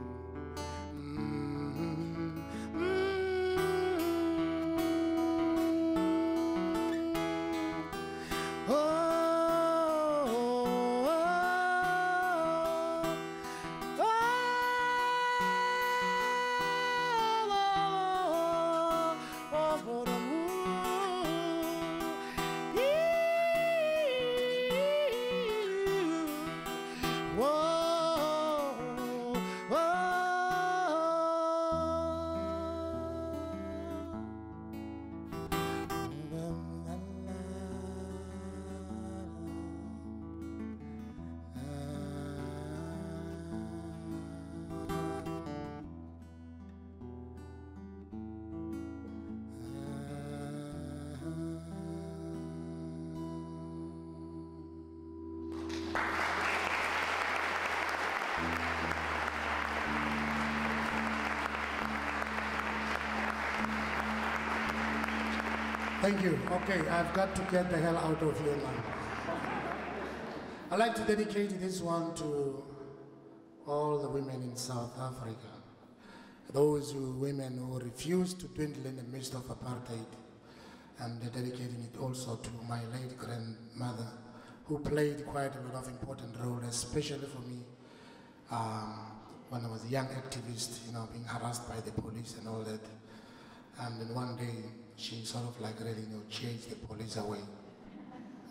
S3: Okay, I've got to get the hell out of here now. I'd like to dedicate this one to all the women in South Africa. Those who, women who refuse to dwindle in the midst of apartheid. And dedicating it also to my late grandmother, who played quite a lot of important role, especially for me um, when I was a young activist, you know, being harassed by the police and all that. And then one day, she sort of like really, you know, chased the police away.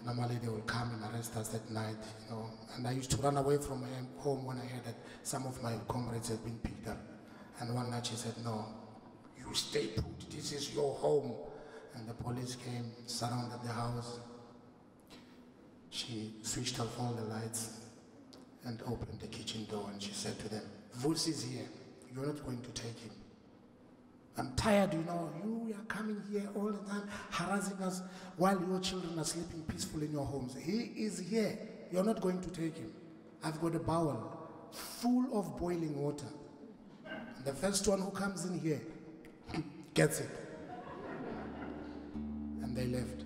S3: Normally they will come and arrest us at night, you know. And I used to run away from home- home when I heard that some of my comrades had been picked up. And one night she said, no, you stay put, this is your home. And the police came, surrounded the house. She switched off all the lights and opened the kitchen door and she said to them, Vusi is here, you're not going to take him. I'm tired, you know. You are coming here all the time, harassing us while your children are sleeping peacefully in your homes. He is here. You're not going to take him. I've got a bowl full of boiling water. The first one who comes in here gets it. And they left.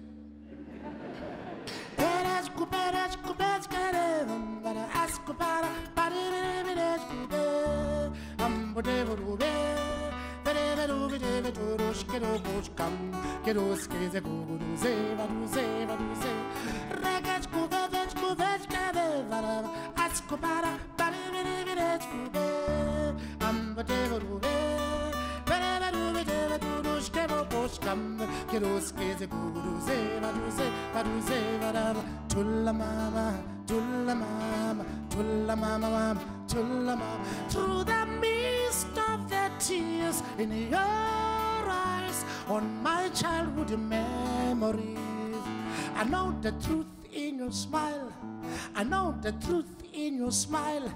S3: Tulla mama, tulla mama, tulla mama, mama, tulla mama. Of the tears in your eyes, on my childhood memories, I know the truth in your smile. I know the truth in your smile,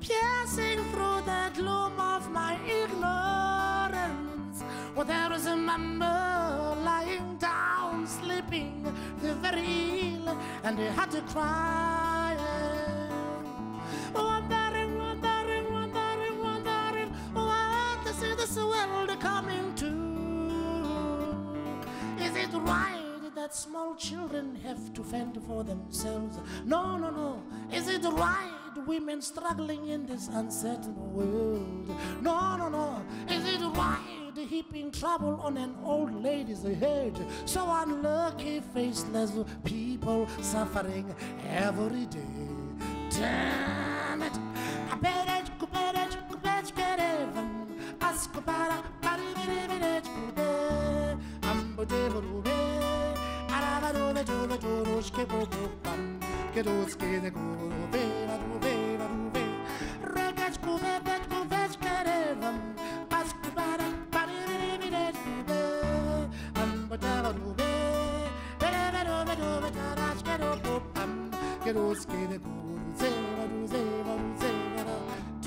S3: piercing through the gloom of my ignorance. Well, there is a mama lying down, sleeping, the very ill, and he had to cry. That small children have to fend for themselves? No, no, no. Is it right women struggling in this uncertain world? No, no, no. Is it right heaping trouble on an old lady's head? So unlucky, faceless people suffering every day. Damn it. I bet it, pushke boke pam ke ruske de kuve va duve va duve rekach kuve vet kuves karevam pas kubara parere minet duve am batava duve vere vere vere vere rashke do pam ke ruske de kuve va duve va duve va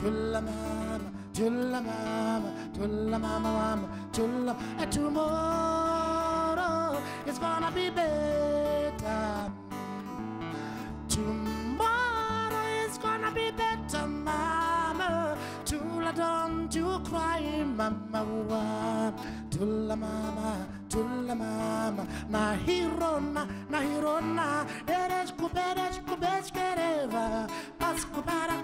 S3: tulla mama tulla mama tulla mama mama tulla atumor it's gonna be better. Tomorrow is gonna be better, mama. Tula don't you cry, mama. Tula mama, tula mama. Na hirona, na hirona. Eres kuberes kubes kereva. Pas kubara,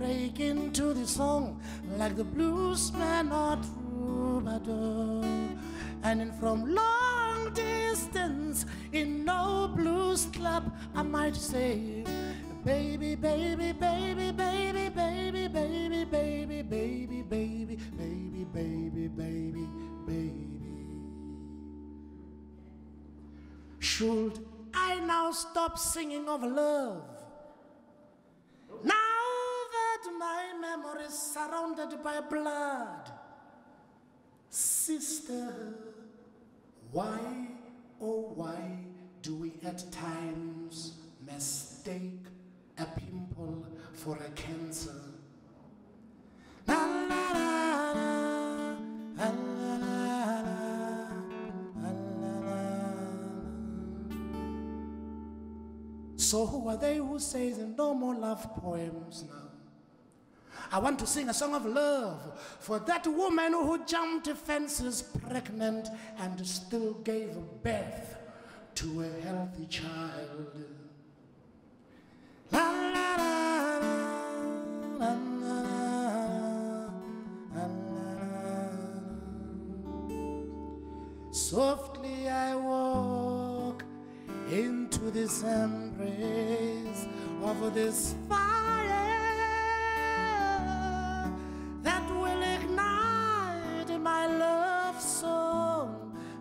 S3: break into the song like the bluesman or troubadour? And in from long distance, in no blues club, I might say, Baby, baby, baby, baby, baby, baby, baby, baby, baby, baby, baby, baby, baby. Should I now stop singing of love? my memory surrounded by blood. Sister, why, oh why do we at times mistake a pimple for a cancer? So who are they who says no more love poems now? I want to sing a song of love for that woman who jumped fences pregnant and still gave birth to a healthy child. La, la, la, la, la. la, la. Softly I walk into this embrace of this fire.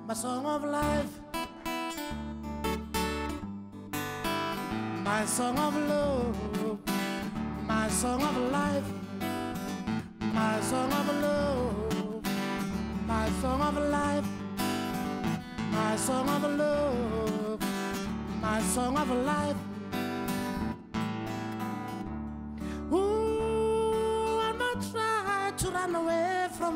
S3: My song of life, my song of love, my song of life, my song of love, my song of life, my song of love, my song of life.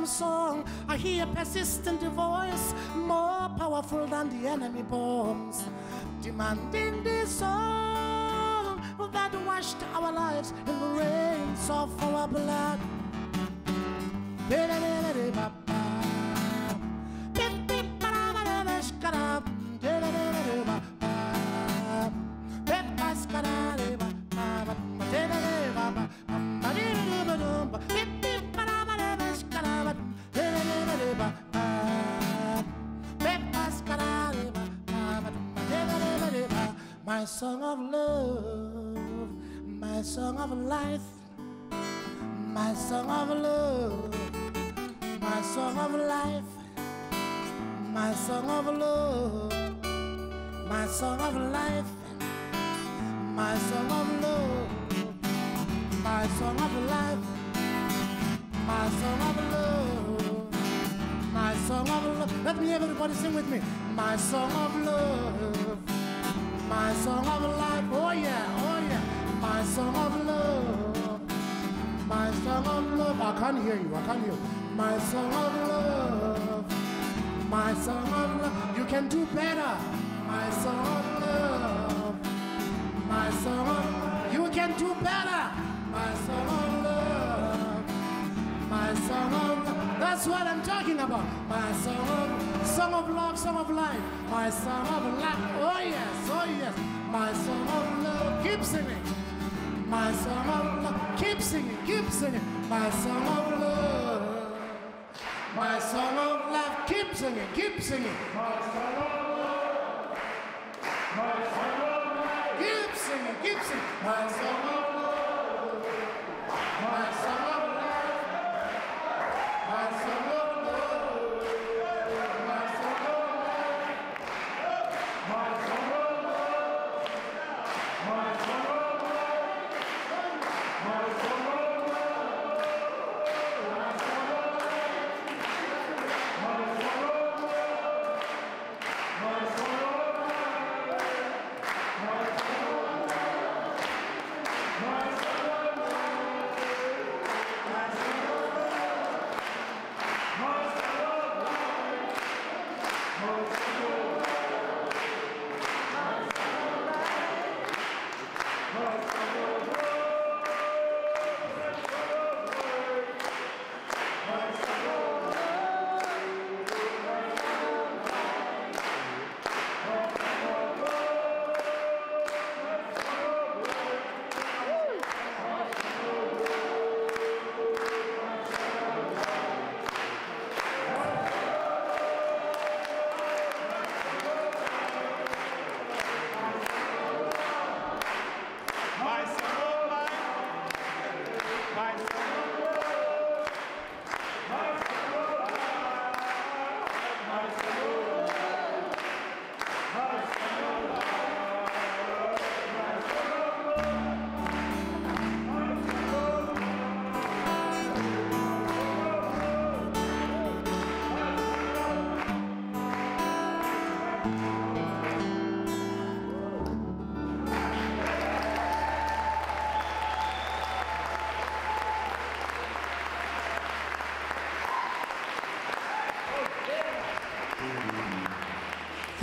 S3: Song. I hear a persistent voice, more powerful than the enemy bombs, demanding this song that washed our lives in the rains of our blood. Song of love, my song of life, my song of love, my song of life, my song of love, my song of life, my song of love, my song of life, my song of love, my song of love. Let me everybody sing with me. My song of love, my song of life. Oh yeah, oh yeah. My song of love, my song of love. I can't hear you. I can't hear you. My song of love, my song of love. You can do better. My song of love, my song of. Love. You can do better. My song of love, my song of. That's what I'm talking about. My song of, song of love, song of life. My song of life. Oh yes, oh yes. my song of love. Keep singing. My song of love. Keep singing, keep singing. My song of love. My song of love. Keep singing, keep singing. My song of love. My song of love. Keep singing, keep singing. My song of love. My song
S2: Thank you.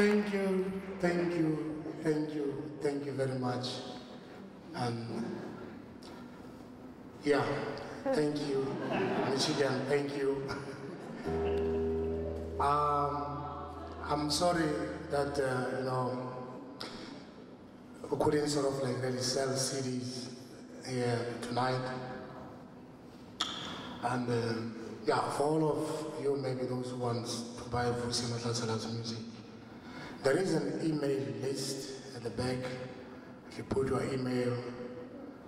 S3: Thank you, thank you, thank you, thank you very much. And yeah, thank you, Michigan, thank you. <laughs> Um, I'm sorry that, uh, you know, we couldn't sort of like really sell CDs here tonight. And uh, yeah, for all of you, maybe those who want to buy Vusi Mahlasela's music, there is an email list at the back. If you put your email,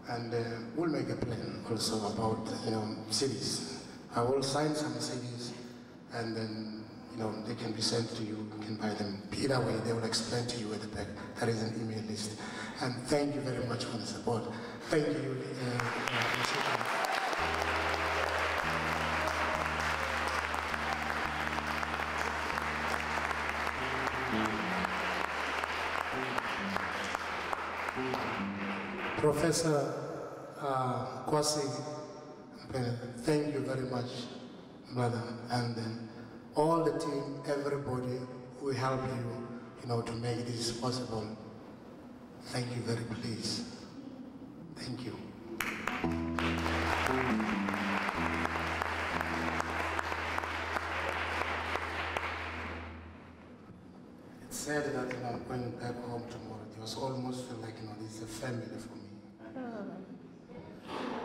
S3: and uh, we'll make a plan also about you know CDs. I will sign some CDs, and then you know they can be sent to you. You can buy them. Either way, they will explain to you at the back. There is an email list. And thank you very much for the support. Thank you. Uh, Professor uh, Kwasi, thank you very much, brother. And all the team, everybody who helped you, you know, to make this possible. Thank you very please. Thank you. It's sad that you know, I'm going back home tomorrow. It was almost like you know, this is a family for me.
S1: Oh.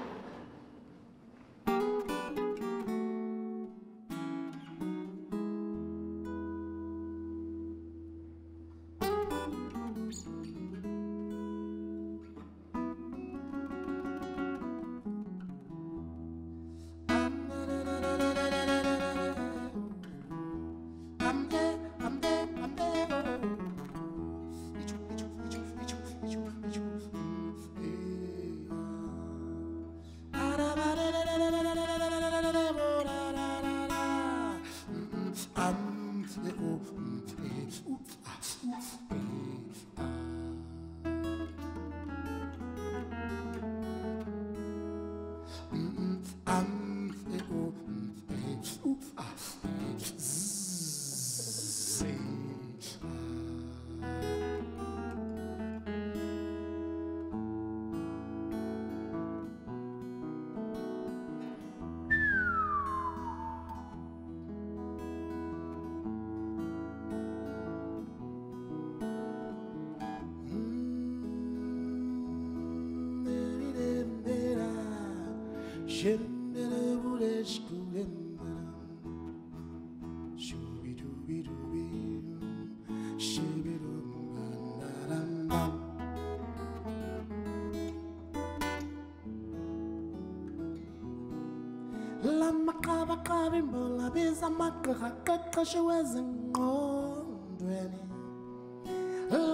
S3: Lamaqabaqaba imbola biza amagqirha qeqeshiwe ezingqondweni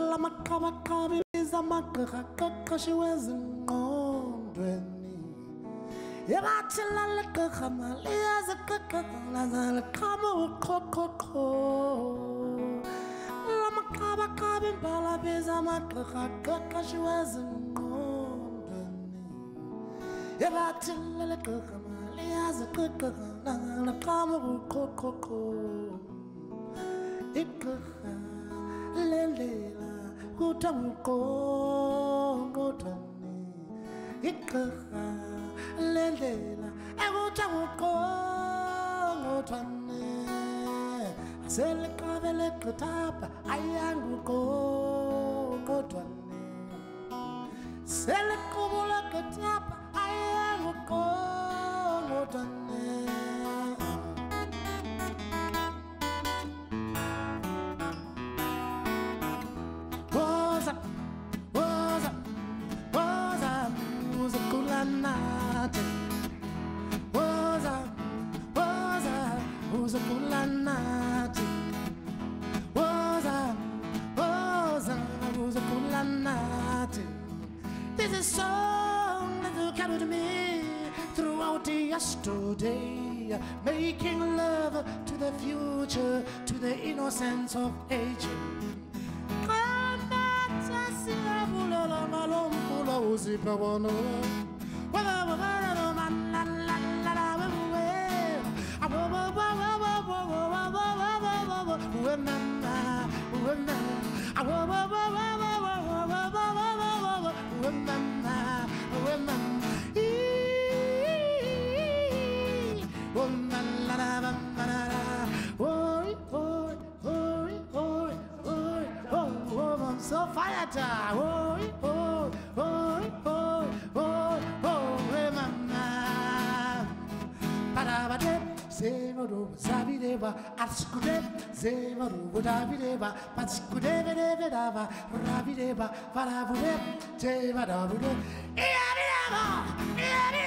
S3: lamaqabaqaba biza amagqirha qeqeshiwe ezingqondweni yabathi lalegqirha maliyaziqeqeqa lazaliqhama uqhoqhoqho lamaqabaqaba imbola biza amagqirha qeqeshiwe ezingqondweni yabathi lalegqirha liyaziqeqeqa naqama uqhoqhoqho igqirha lendlela kuthiwa nguqongqothwane igqirha lendlela nguqongqothwane aseliqabele gqithapha ayanguqongqothwane seliqubula gqithapha yesterday, making love to the future, to the innocence of aging. Oi, Atskude, Zevaru, Davideva, Patskude, Vedava, Rabideva, Parabude, Jevadabude, Iadeva, Iadeva, Iadeva,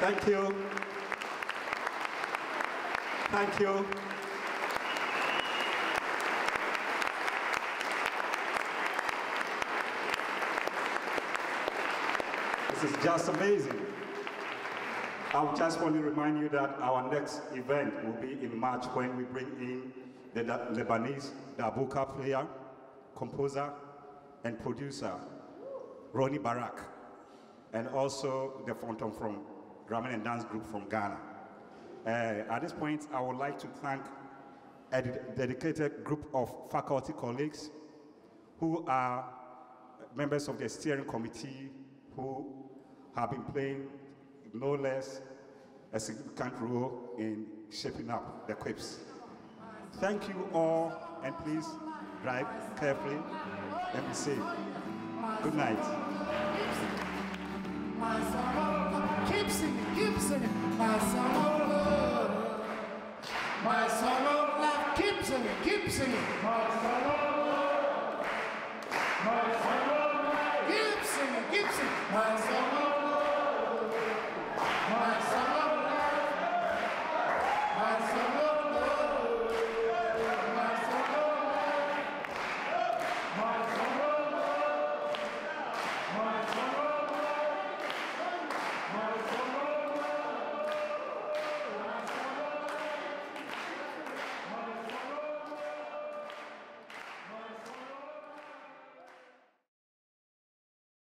S3: Thank you. Thank you.
S2: This is just amazing. I would just want to remind you that our next event will be in March when we bring in the Lebanese darbuka player, composer, and producer, Rony Barrak, and also the fountain from Drum and Dance Group from Ghana. Uh, at this point, I would like to thank a de- dedicated group of faculty colleagues who are members of the steering committee who have been playing no less a significant role in shaping up the quips. Thank you all, and please drive carefully and be safe. Good night keep singing, keep singing.
S1: My song of love, my song of life. Keep singing, keep singing. My song of love, my song of life. Keep singing, keep singing. My song of